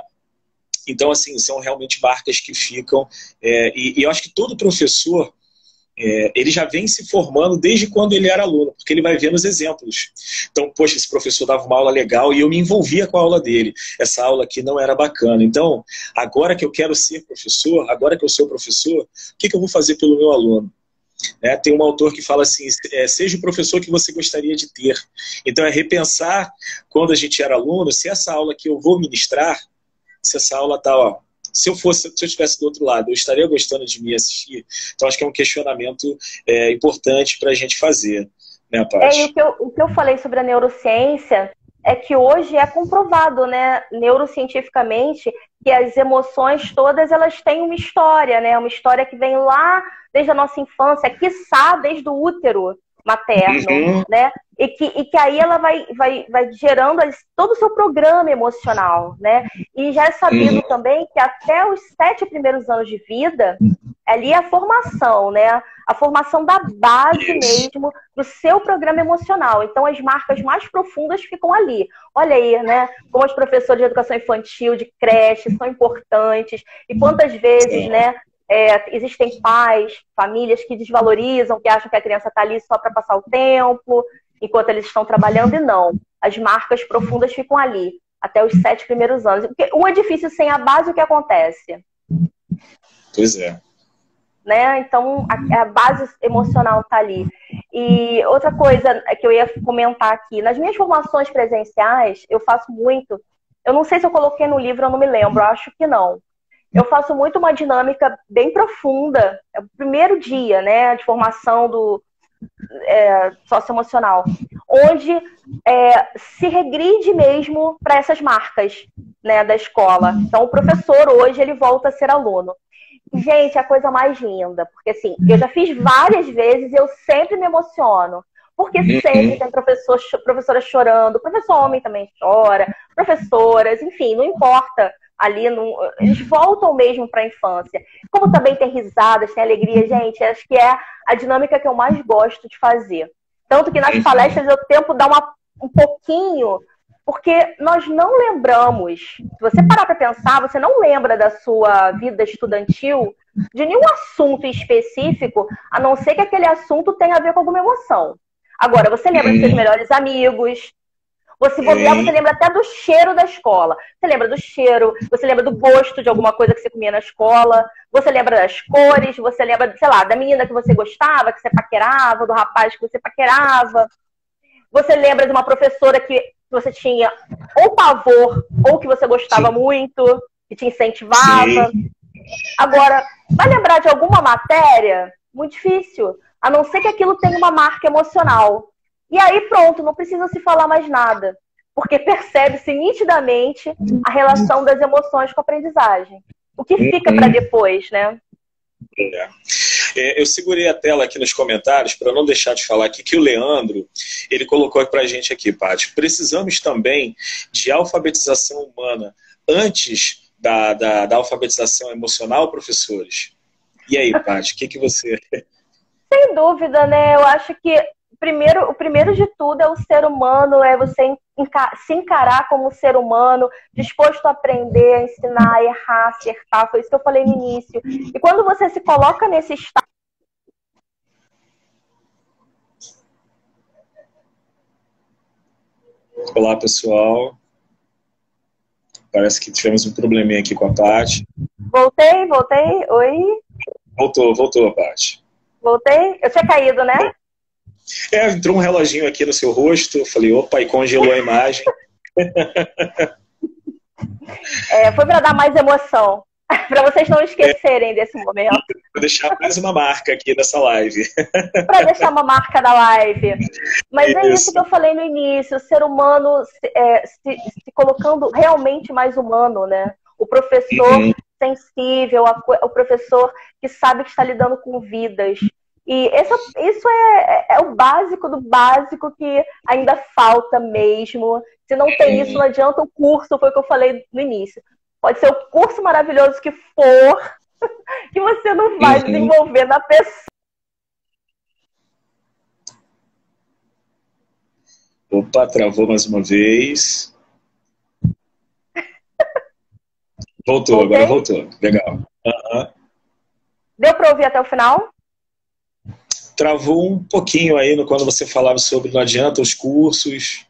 Então, assim, são realmente marcas que ficam. É, e, e eu acho que todo professor é, ele já vem se formando desde quando ele era aluno, porque ele vai vendo os exemplos. Então, poxa, esse professor dava uma aula legal e eu me envolvia com a aula dele. Essa aula aqui não era bacana. Então, agora que eu quero ser professor, agora que eu sou professor, o que, que eu vou fazer pelo meu aluno? É, tem um autor que fala assim: é, seja o professor que você gostaria de ter. Então, é repensar quando a gente era aluno, se essa aula que eu vou ministrar, se essa aula está se eu fosse, se eu estivesse do outro lado, eu estaria gostando de me assistir? Então, acho que é um questionamento é, importante para a gente fazer. Né, Paty? É, o, que eu, o que eu falei sobre a neurociência é que hoje é comprovado, né, neurocientificamente, que as emoções todas elas têm uma história, né, uma história que vem lá desde a nossa infância, quiçá desde o útero materno, uhum. né? E que, e que aí ela vai, vai, vai gerando todo o seu programa emocional, né? E já é sabido uhum. também que até os sete primeiros anos de vida, ali é a formação, né? A formação da base mesmo do seu programa emocional. Então, as marcas mais profundas ficam ali. Olha aí, né? Como os professores de educação infantil, de creche, são importantes. E quantas vezes, né? É, existem pais, famílias que desvalorizam, que acham que a criança está ali só para passar o tempo, enquanto eles estão trabalhando, e não. As marcas profundas ficam ali, até os sete primeiros anos. Porque um edifício sem a base, o que acontece? Pois é. Né? Então, a, a base emocional está ali. E outra coisa que eu ia comentar aqui, nas minhas formações presenciais, eu faço muito. Eu não sei se eu coloquei no livro, eu não me lembro, acho que não eu faço muito uma dinâmica bem profunda. É o primeiro dia, né, de formação do é, socioemocional, onde é, se regride mesmo para essas marcas, né, da escola. Então, o professor hoje ele volta a ser aluno. Gente, é a coisa mais linda, porque assim, eu já fiz várias vezes e eu sempre me emociono. Porque uhum. sempre tem professor, professora chorando, professor homem também chora, professoras, enfim, não importa ali no, eles voltam mesmo para a infância. Como também tem risadas, tem alegria, gente, acho que é a dinâmica que eu mais gosto de fazer. Tanto que nas palestras eu tento dar uma, um pouquinho, porque nós não lembramos, se você parar para pensar, você não lembra da sua vida estudantil de nenhum assunto específico, a não ser que aquele assunto tenha a ver com alguma emoção. Agora, você lembra dos seus melhores amigos, você bobear, você lembra até do cheiro da escola. Você lembra do cheiro, você lembra do gosto de alguma coisa que você comia na escola, você lembra das cores, você lembra, sei lá, da menina que você gostava, que você paquerava, do rapaz que você paquerava. Você lembra de uma professora que você tinha ou pavor ou que você gostava Sim. muito, que te incentivava? Sim. Agora, vai lembrar de alguma matéria? Muito difícil. A não ser que aquilo tenha uma marca emocional. E aí, pronto, não precisa se falar mais nada. Porque percebe-se nitidamente a relação das emoções com a aprendizagem. O que fica para depois, né? É. É, eu segurei a tela aqui nos comentários para não deixar de falar aqui que o Leandro ele colocou para a gente aqui, Paty. Precisamos também de alfabetização humana antes da, da, da alfabetização emocional, professores. E aí, Paty, o que, que você. Sem dúvida, né? Eu acho que primeiro, o primeiro de tudo é o ser humano, é você se encarar como ser humano, disposto a aprender, a ensinar, a errar, acertar. Foi isso que eu falei no início. E quando você se coloca nesse estado. Olá, pessoal. Parece que tivemos um probleminha aqui com a Paty. Voltei, voltei. Oi. Voltou, voltou, Paty. Voltei? Eu tinha caído, né? É, entrou um reloginho aqui no seu rosto, eu falei, opa, e congelou a imagem. É, foi para dar mais emoção, para vocês não esquecerem é, desse momento. Para deixar mais uma marca aqui nessa live. para deixar uma marca da live. Mas isso. é isso que eu falei no início, o ser humano é, se, se, colocando realmente mais humano, né? O professor uhum. sensível, o professor que sabe que está lidando com vidas, e isso é, é, é, o básico do básico que ainda falta mesmo. Se não tem isso, não adianta o curso, foi o que eu falei no início. Pode ser o curso maravilhoso que for, que você não vai uhum. desenvolver na pessoa. Opa, travou mais uma vez. Voltou, Voltei? agora voltou. Legal. Uhum. Deu para ouvir até o final? Travou um pouquinho aí no, quando você falava sobre não adianta os cursos.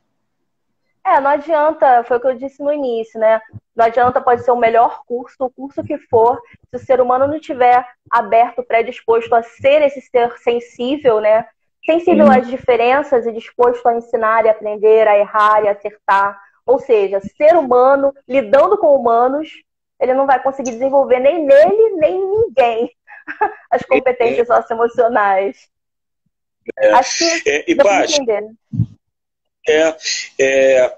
É, não adianta, foi o que eu disse no início, né? Não adianta, pode ser o melhor curso, o curso que for, se o ser humano não tiver aberto, predisposto a ser esse ser sensível, né? Sensível hum. às diferenças e disposto a ensinar e aprender, a errar e acertar. Ou seja, ser humano, lidando com humanos, ele não vai conseguir desenvolver nem nele, nem em ninguém as competências socioemocionais. É, Acho que é, e, Paty, é, é,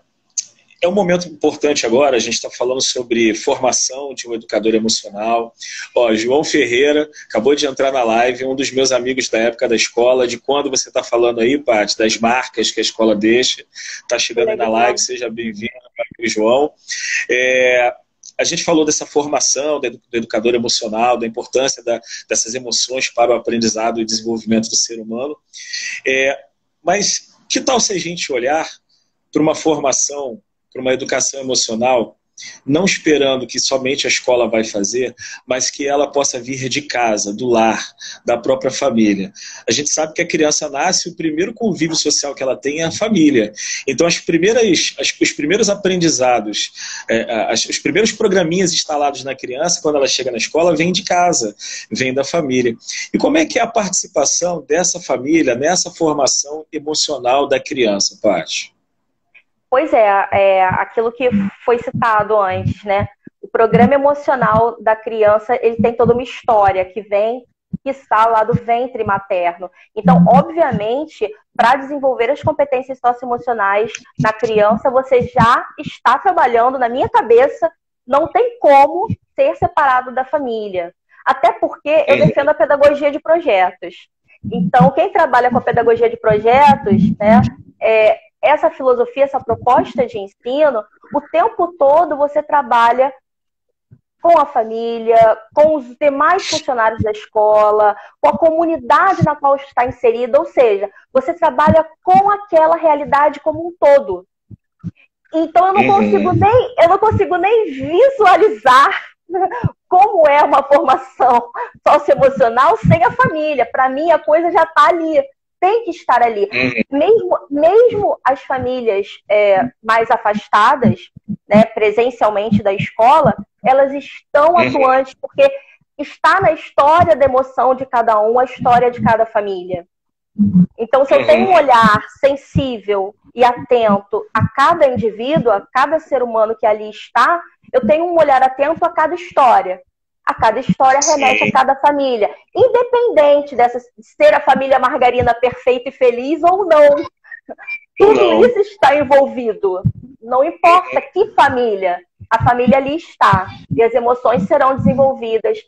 é um momento importante agora, a gente está falando sobre formação de um educador emocional. Ó, João Ferreira acabou de entrar na live, um dos meus amigos da época da escola, de quando você está falando aí, Paty, das marcas que a escola deixa. Está chegando aí na live, seja bem-vindo, João. É, a gente falou dessa formação do educador emocional, da importância da, dessas emoções para o aprendizado e desenvolvimento do ser humano. É, mas que tal se a gente olhar para uma formação, para uma educação emocional não esperando que somente a escola vai fazer, mas que ela possa vir de casa, do lar, da própria família. A gente sabe que a criança nasce, o primeiro convívio social que ela tem é a família. Então, as primeiras, as, os primeiros aprendizados, é, as, os primeiros programinhas instalados na criança, quando ela chega na escola, vêm de casa, vêm da família. E como é que é a participação dessa família nessa formação emocional da criança, Paty? Pois é, é, aquilo que foi citado antes, né? O programa emocional da criança, ele tem toda uma história que vem, que está lá do ventre materno. Então, obviamente, para desenvolver as competências socioemocionais na criança, você já está trabalhando, na minha cabeça, não tem como ser separado da família. Até porque eu defendo a pedagogia de projetos. Então, quem trabalha com a pedagogia de projetos, né, é, essa filosofia, essa proposta de ensino, o tempo todo você trabalha com a família, com os demais funcionários da escola, com a comunidade na qual está inserida, ou seja, você trabalha com aquela realidade como um todo. Então eu não uhum. consigo nem, eu não consigo nem visualizar como é uma formação socioemocional sem a família. Para mim a coisa já está ali tem que estar ali. Uhum. Mesmo, mesmo as famílias é, mais afastadas, né, presencialmente da escola, elas estão uhum. atuantes porque está na história da emoção de cada um, a história de cada família. Então, se eu tenho um olhar sensível e atento a cada indivíduo, a cada ser humano que ali está, eu tenho um olhar atento a cada história. A cada história remete Sim. a cada família. Independente dessa ser a família Margarina perfeita e feliz ou não. Tudo não. isso está envolvido. Não importa que família, a família ali está. E as emoções serão desenvolvidas.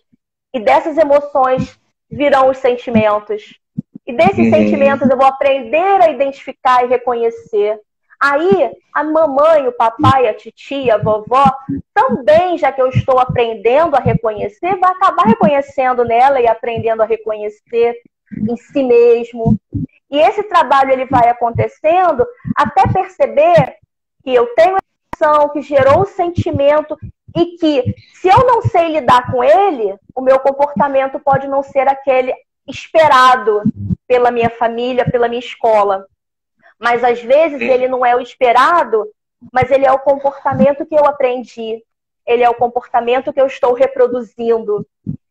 E dessas emoções virão os sentimentos. E desses uhum. sentimentos eu vou aprender a identificar e reconhecer. Aí, a mamãe, o papai, a titia, a vovó, também, já que eu estou aprendendo a reconhecer, vai acabar reconhecendo nela e aprendendo a reconhecer em si mesmo. E esse trabalho ele vai acontecendo até perceber que eu tenho a emoção que gerou o sentimento e que se eu não sei lidar com ele, o meu comportamento pode não ser aquele esperado pela minha família, pela minha escola. Mas às vezes ele não é o esperado, mas ele é o comportamento que eu aprendi. Ele é o comportamento que eu estou reproduzindo.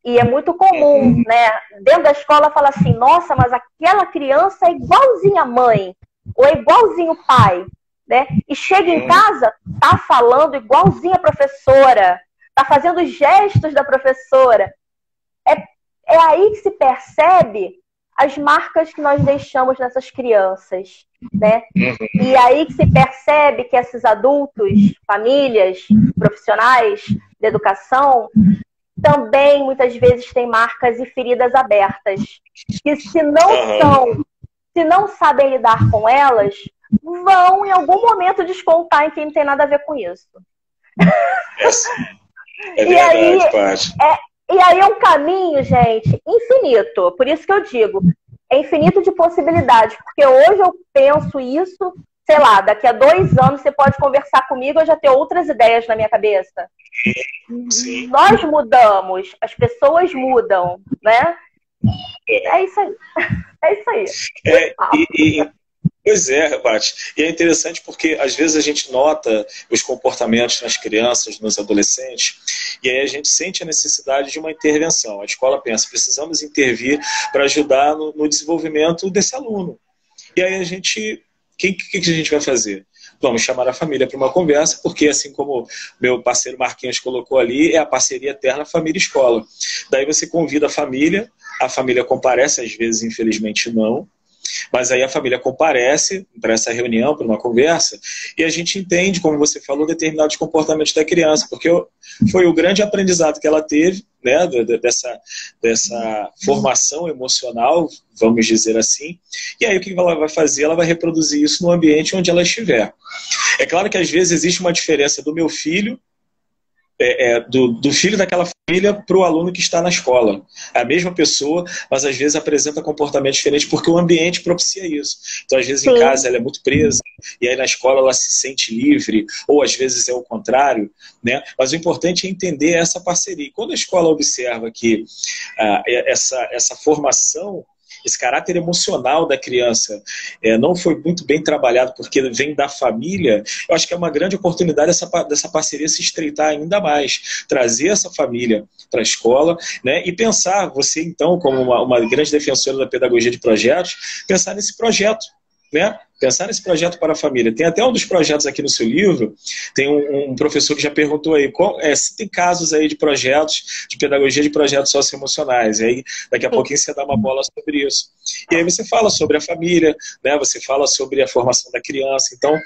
E é muito comum, né? Dentro da escola fala assim: nossa, mas aquela criança é igualzinha a mãe, ou é igualzinho o pai, né? E chega em casa, tá falando igualzinha a professora, tá fazendo os gestos da professora. É, é aí que se percebe as marcas que nós deixamos nessas crianças, né? Uhum. E aí que se percebe que esses adultos, famílias, profissionais de educação, também muitas vezes têm marcas e feridas abertas. Que se não são, se não sabem lidar com elas, vão em algum momento descontar em quem não tem nada a ver com isso. É, é verdade, e aí, Paty. É, e aí é um caminho, gente, infinito. Por isso que eu digo, é infinito de possibilidades. Porque hoje eu penso isso, sei lá, daqui a dois anos você pode conversar comigo, eu já ter outras ideias na minha cabeça. Sim. Nós mudamos, as pessoas mudam, né? É isso aí. É isso aí. É, e, e, Pois é, Paty. E é interessante porque às vezes a gente nota os comportamentos nas crianças, nos adolescentes, e aí a gente sente a necessidade de uma intervenção. A escola pensa, precisamos intervir para ajudar no, no, desenvolvimento desse aluno. E aí a gente, o que, que a gente vai fazer? Vamos chamar a família para uma conversa, porque assim como meu parceiro Marquinhos colocou ali, é a parceria eterna família-escola. Daí você convida a família, a família comparece, às vezes, infelizmente, não, mas aí a família comparece para essa reunião, para uma conversa, e a gente entende, como você falou, determinados comportamentos da criança, porque foi o grande aprendizado que ela teve, né, dessa, dessa formação emocional, vamos dizer assim. E aí o que ela vai fazer? Ela vai reproduzir isso no ambiente onde ela estiver. É claro que às vezes existe uma diferença do meu filho é, é, do, do, filho daquela família para o aluno que está na escola. É a mesma pessoa, mas às vezes apresenta comportamento diferente porque o ambiente propicia isso. Então, às vezes, Sim. em casa ela é muito presa, e aí na escola ela se sente livre, ou às vezes é o contrário. Né? Mas o importante é entender essa parceria. E quando a escola observa que ah, essa, essa formação esse caráter emocional da criança é, não foi muito bem trabalhado porque vem da família, eu acho que é uma grande oportunidade dessa, dessa parceria se estreitar ainda mais, trazer essa família para a escola né, e pensar, você então, como uma, uma grande defensora da pedagogia de projetos, pensar nesse projeto né? Pensar nesse projeto para a família. Tem até um dos projetos aqui no seu livro, tem um, um professor que já perguntou aí, qual, é, se tem casos aí de projetos, de pedagogia de projetos socioemocionais. E aí, daqui a pouquinho você dá uma bola sobre isso. E aí você fala sobre a família, né? Você fala sobre a formação da criança. Então,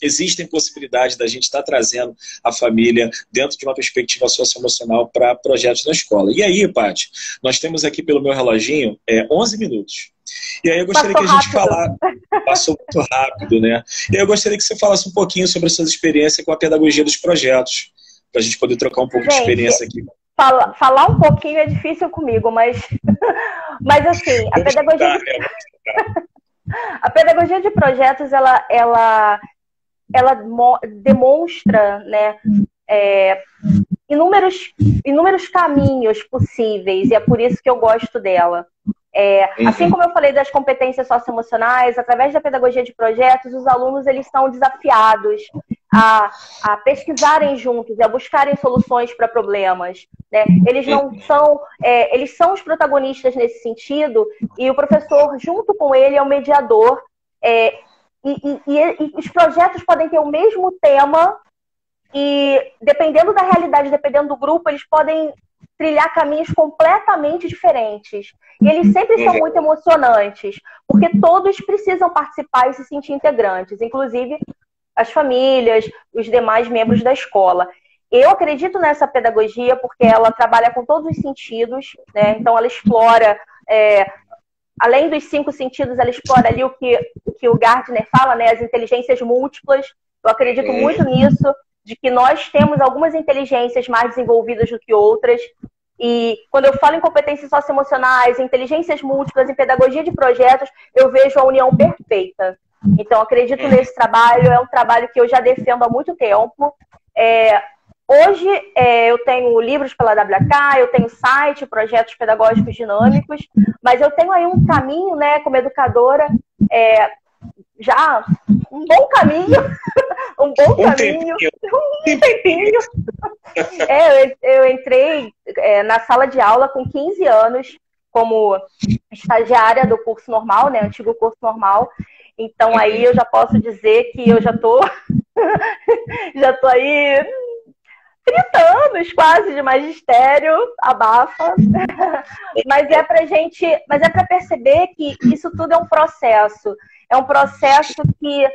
existem possibilidades da gente estar trazendo a família dentro de uma perspectiva socioemocional para projetos na escola. E aí, Paty, nós temos aqui pelo meu reloginho é, 11 minutos. E aí eu gostaria Passou que a gente falasse. Passou muito rápido, né? E aí eu gostaria que você falasse um pouquinho sobre as suas experiências com a pedagogia dos projetos, para a gente poder trocar um pouco gente, de experiência aqui. Fala, falar um pouquinho é difícil comigo, mas, mas assim, a pedagogia. De... Né? a pedagogia de projetos, ela, ela, ela demonstra né, é, inúmeros, inúmeros caminhos possíveis, e é por isso que eu gosto dela. É. Assim como eu falei das competências socioemocionais, através da pedagogia de projetos, os alunos eles são desafiados a, a pesquisarem juntos, a buscarem soluções para problemas. Né? Eles não são, é, eles são os protagonistas nesse sentido, e o professor, junto com ele, é o mediador. É, e, e, e, os projetos podem ter o mesmo tema, e dependendo da realidade, dependendo do grupo, eles podem trilhar caminhos completamente diferentes. E eles sempre são muito emocionantes, porque todos precisam participar e se sentir integrantes, inclusive as famílias, os demais membros da escola. Eu acredito nessa pedagogia porque ela trabalha com todos os sentidos, né? Então ela explora, é, além dos cinco sentidos, ela explora ali o que, o que o Gardner fala, né? As inteligências múltiplas. Eu acredito muito nisso de que nós temos algumas inteligências mais desenvolvidas do que outras. E quando eu falo em competências socioemocionais, inteligências múltiplas, em pedagogia de projetos, eu vejo a união perfeita. Então, acredito nesse trabalho, é um trabalho que eu já defendo há muito tempo. É, hoje, é, eu tenho livros pela WK, eu tenho site, projetos pedagógicos dinâmicos, mas eu tenho aí um caminho, né, como educadora, é, já um bom caminho, um bom um caminho, tempinho. um tempinho. É, eu, eu entrei é, na sala de aula com 15 anos, como estagiária do curso normal, né, antigo curso normal. Então aí eu já posso dizer que eu já tô já tô aí 30 anos quase de magistério, abafa. mas é pra gente, mas é para perceber que isso tudo é um processo. É um processo que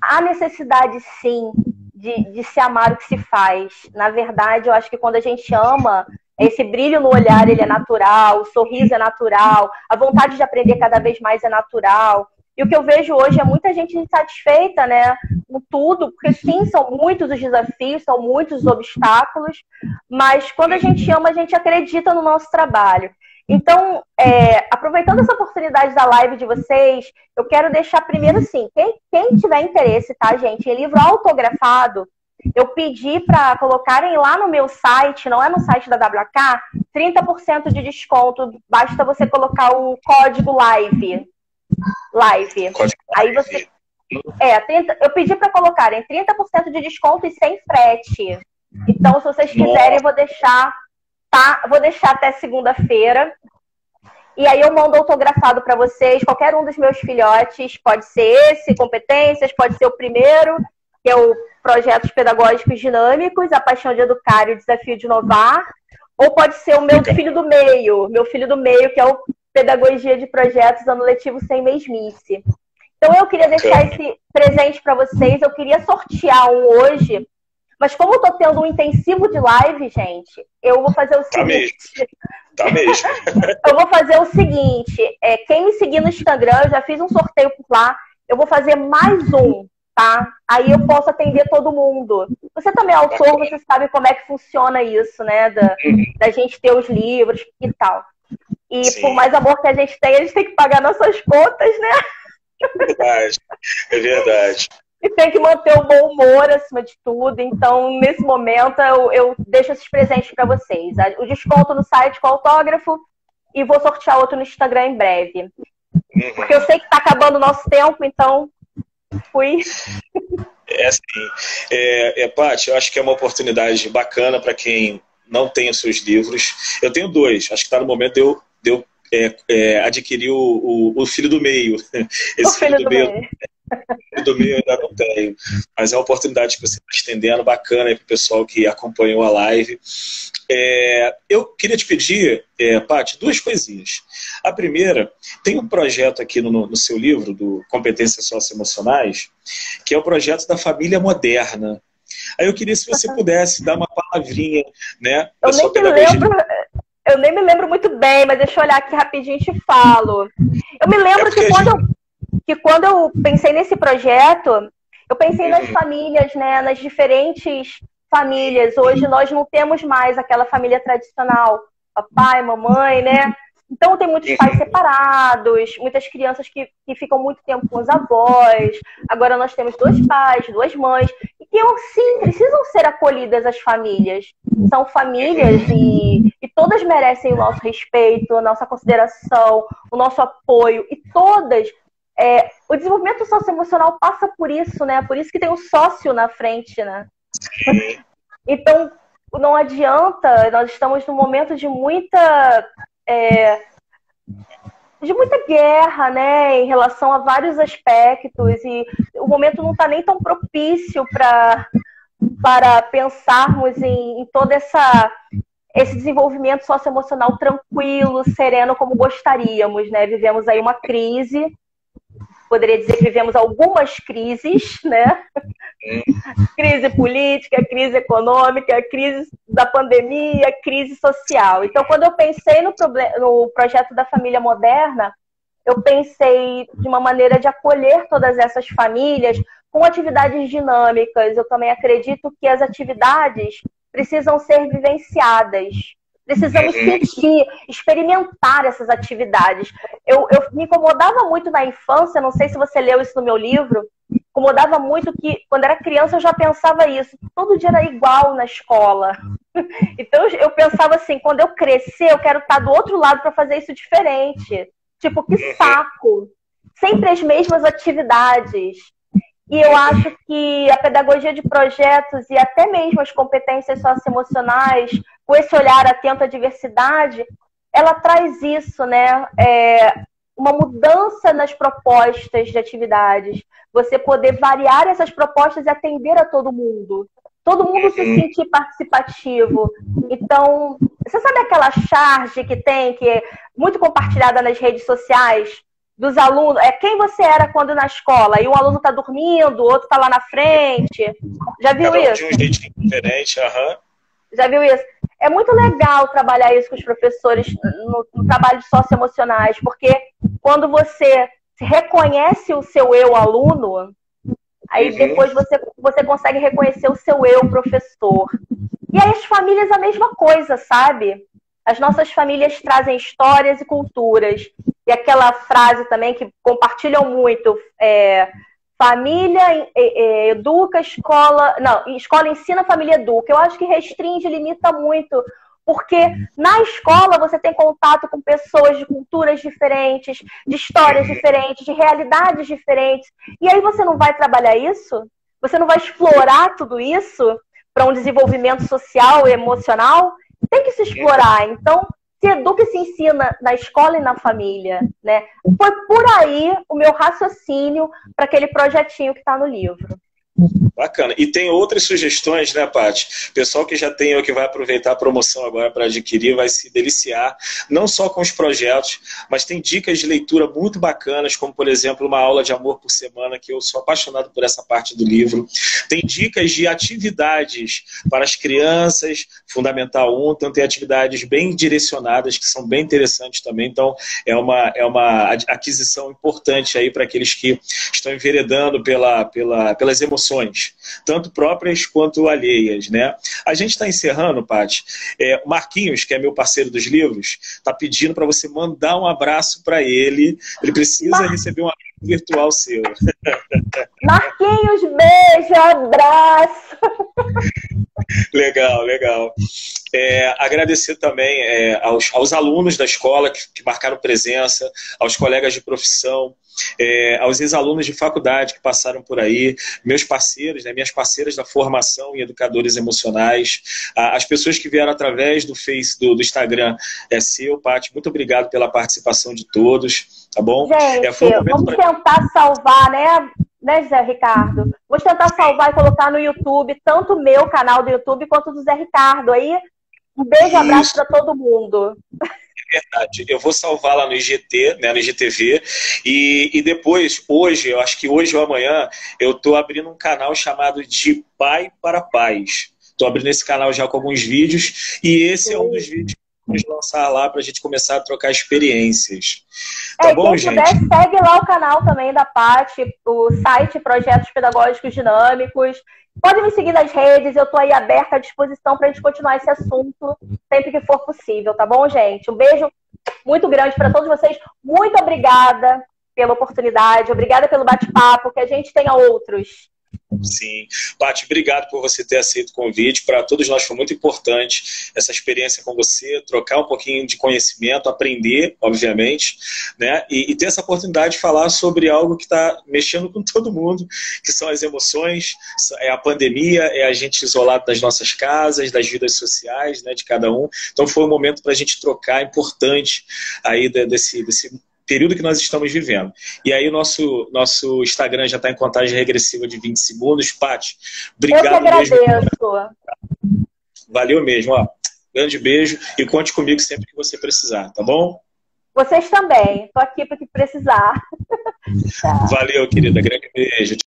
há necessidade, sim, de, de se amar o que se faz. Na verdade, eu acho que quando a gente ama, esse brilho no olhar ele é natural, o sorriso é natural, a vontade de aprender cada vez mais é natural. E o que eu vejo hoje é muita gente insatisfeita, né, com tudo, porque sim, são muitos os desafios, são muitos os obstáculos, mas quando a gente ama, a gente acredita no nosso trabalho. Então, é, aproveitando essa oportunidade da live de vocês, eu quero deixar primeiro assim, quem, quem tiver interesse, tá, gente, em livro autografado, eu pedi para colocarem lá no meu site, não é no site da WK, 30% de desconto, basta você colocar o código live. Live. Código Aí você é, 30, eu pedi para colocarem 30% de desconto e sem frete. Então, se vocês quiserem, eu vou deixar tá? Vou deixar até segunda-feira. E aí eu mando autografado para vocês, qualquer um dos meus filhotes, pode ser esse, competências, pode ser o primeiro, que é o Projetos Pedagógicos Dinâmicos, A Paixão de Educar e o Desafio de Inovar, ou pode ser o meu filho do meio, meu filho do meio, que é o Pedagogia de Projetos Ano Letivo Sem Mesmice. Então eu queria deixar esse presente para vocês, eu queria sortear um hoje, mas como eu tô tendo um intensivo de live, gente, eu vou fazer o tá seguinte. Tá mesmo. Tá mesmo. eu vou fazer o seguinte: é, quem me seguir no Instagram, eu já fiz um sorteio por lá. Eu vou fazer mais um, tá? Aí eu posso atender todo mundo. Você também é autor, você sabe como é que funciona isso, né? Da, uhum. da gente ter os livros e tal. E Sim. por mais amor que a gente tem, a gente tem que pagar nossas contas, né? É verdade, é verdade e tem que manter o bom humor acima de tudo. Então, nesse momento, eu, eu deixo esses presentes para vocês. O desconto no site com autógrafo e vou sortear outro no Instagram em breve. Porque eu sei que está acabando o nosso tempo, então fui. É assim, é, é, Paty, eu acho que é uma oportunidade bacana para quem não tem os seus livros. Eu tenho dois, acho que está no momento de eu, de eu é, é, adquirir o, o, o, filho do meio. Esse o filho, filho do, meio. meio do meio ainda não tenho. Mas é uma oportunidade que você está estendendo, bacana para o pessoal que acompanhou a live. É, eu queria te pedir, é, Paty, duas coisinhas. A primeira, tem um projeto aqui no, no seu livro, do Competências Socioemocionais, que é o projeto da família moderna. Aí eu queria se você pudesse dar uma palavrinha, né? Eu nem, me lembro, eu nem me lembro muito bem, mas deixa eu olhar aqui rapidinho e te falo. Eu me lembro é que quando gente... eu que quando eu pensei nesse projeto, eu pensei nas famílias, né, nas diferentes famílias. Hoje nós não temos mais aquela família tradicional, papai, mamãe, né? Então tem muitos pais separados, muitas crianças que, que ficam muito tempo com os avós. Agora nós temos dois pais, duas mães, e que sim, precisam ser acolhidas as famílias. São famílias e, e todas merecem o nosso respeito, a nossa consideração, o nosso apoio, e todas é, o desenvolvimento socioemocional passa por isso, né? Por isso que tem um sócio na frente, né? Então, não adianta, nós estamos num momento de muita. É, de muita guerra, né, em relação a vários aspectos, e o momento não está nem tão propício para para pensarmos em, em toda essa esse desenvolvimento socioemocional tranquilo, sereno como gostaríamos, né? Vivemos aí uma crise poderia dizer que vivemos algumas crises, né? crise política, crise econômica, crise da pandemia, crise social. Então, quando eu pensei no, no projeto da família moderna, eu pensei de uma maneira de acolher todas essas famílias com atividades dinâmicas. Eu também acredito que as atividades precisam ser vivenciadas. Precisamos uhum. sentir, experimentar essas atividades. Eu, eu me incomodava muito na infância, não sei se você leu isso no meu livro, incomodava muito que, quando era criança, eu já pensava isso. Todo dia era igual na escola. Então, eu pensava assim: quando eu crescer, eu quero estar do outro lado para fazer isso diferente. Tipo, que uhum. saco! Sempre as mesmas atividades. E eu acho que a pedagogia de projetos e até mesmo as competências socioemocionais, com esse olhar atento à diversidade, ela traz isso, né? É, uma mudança nas propostas de atividades. Você poder variar essas propostas e atender a todo mundo. Todo mundo se uhum. sentir participativo. Então, você sabe aquela charge que tem, que é muito compartilhada nas redes sociais? dos alunos, é quem você era quando na escola, e um aluno está dormindo, o outro está lá na frente. Já viu Cada um isso? De um jeitinho diferente, aham. Já viu isso? É muito legal trabalhar isso com os professores no, no trabalho de socioemocionais, porque quando você reconhece o seu eu aluno, aí uhum. depois você, você consegue reconhecer o seu eu professor. E aí as famílias a mesma coisa, sabe? As nossas famílias trazem histórias e culturas. E aquela frase também que compartilham muito, é, família é, educa, escola. Não, escola ensina, família educa. Eu acho que restringe, limita muito. Porque na escola você tem contato com pessoas de culturas diferentes, de histórias diferentes, de realidades diferentes. E aí você não vai trabalhar isso? Você não vai explorar tudo isso para um desenvolvimento social e emocional? Tem que se explorar. Então, se educa e se ensina na escola e na família, né? Foi por aí o meu raciocínio para aquele projetinho que está no livro. Bacana. E tem outras sugestões, né, Paty? Pessoal que já tem ou que vai aproveitar a promoção agora para adquirir vai se deliciar, não só com os projetos, mas tem dicas de leitura muito bacanas, como, por exemplo, uma aula de amor por semana, que eu sou apaixonado por essa parte do livro. Tem dicas de atividades para as crianças, Fundamental 1, então tem atividades bem direcionadas, que são bem interessantes também. Então, é uma, é uma aquisição importante aí para aqueles que estão enveredando pela, pela, pelas emoções emoções, tanto próprias quanto alheias, né? A gente está encerrando, Paty. É, o Marquinhos, que é meu parceiro dos livros, está pedindo para você mandar um abraço para ele. Ele precisa Mar... receber um abraço virtual seu. Marquinhos, beijo, abraço. Legal, legal. É, agradecer também é, aos, aos, alunos da escola que, que, marcaram presença, aos colegas de profissão, é, aos ex-alunos de faculdade que passaram por aí, meus parceiros, né, minhas parceiras da formação em educadores emocionais, as pessoas que vieram através do Face, do, do Instagram, é seu, Paty, muito obrigado pela participação de todos, tá bom? Gente, é, vamos pra... tentar salvar, né? Né, Zé Ricardo? Vou tentar salvar e colocar no YouTube, tanto o meu canal do YouTube quanto do Zé Ricardo. Aí, um beijo e abraço para todo mundo. É verdade. Eu vou salvar lá no IGT, né, no IGTV, e, e depois, hoje, eu acho que hoje ou amanhã, eu estou abrindo um canal chamado de Pai para Pais. Estou abrindo esse canal já com alguns vídeos, e esse Sim. é um dos vídeos vamos lançar lá para a gente começar a trocar experiências. Tá é, bom, quem gente? puder, segue lá o canal também da Pati, o site Projetos Pedagógicos Dinâmicos. Pode me seguir nas redes, eu estou aí aberta à disposição para a gente continuar esse assunto sempre que for possível, tá bom, gente? Um beijo muito grande para todos vocês. Muito obrigada pela oportunidade, obrigada pelo bate-papo, que a gente tenha outros. Sim. Paty, obrigado por você ter aceito o convite. Para todos nós foi muito importante essa experiência com você, trocar um pouquinho de conhecimento, aprender, obviamente, né? E, e ter essa oportunidade de falar sobre algo que está mexendo com todo mundo, que são as emoções, é a pandemia, é a gente isolado das nossas casas, das vidas sociais, né, de cada um. Então foi um momento para a gente trocar importante aí desse, desse período que nós estamos vivendo. E aí o nosso, nosso Instagram já está em contagem regressiva de 20 segundos. Paty, obrigado Eu que agradeço. Mesmo. Valeu mesmo. Ó. Grande beijo e conte comigo sempre que você precisar, tá bom? Vocês também. Estou aqui para que precisar. Valeu, querida. Grande beijo.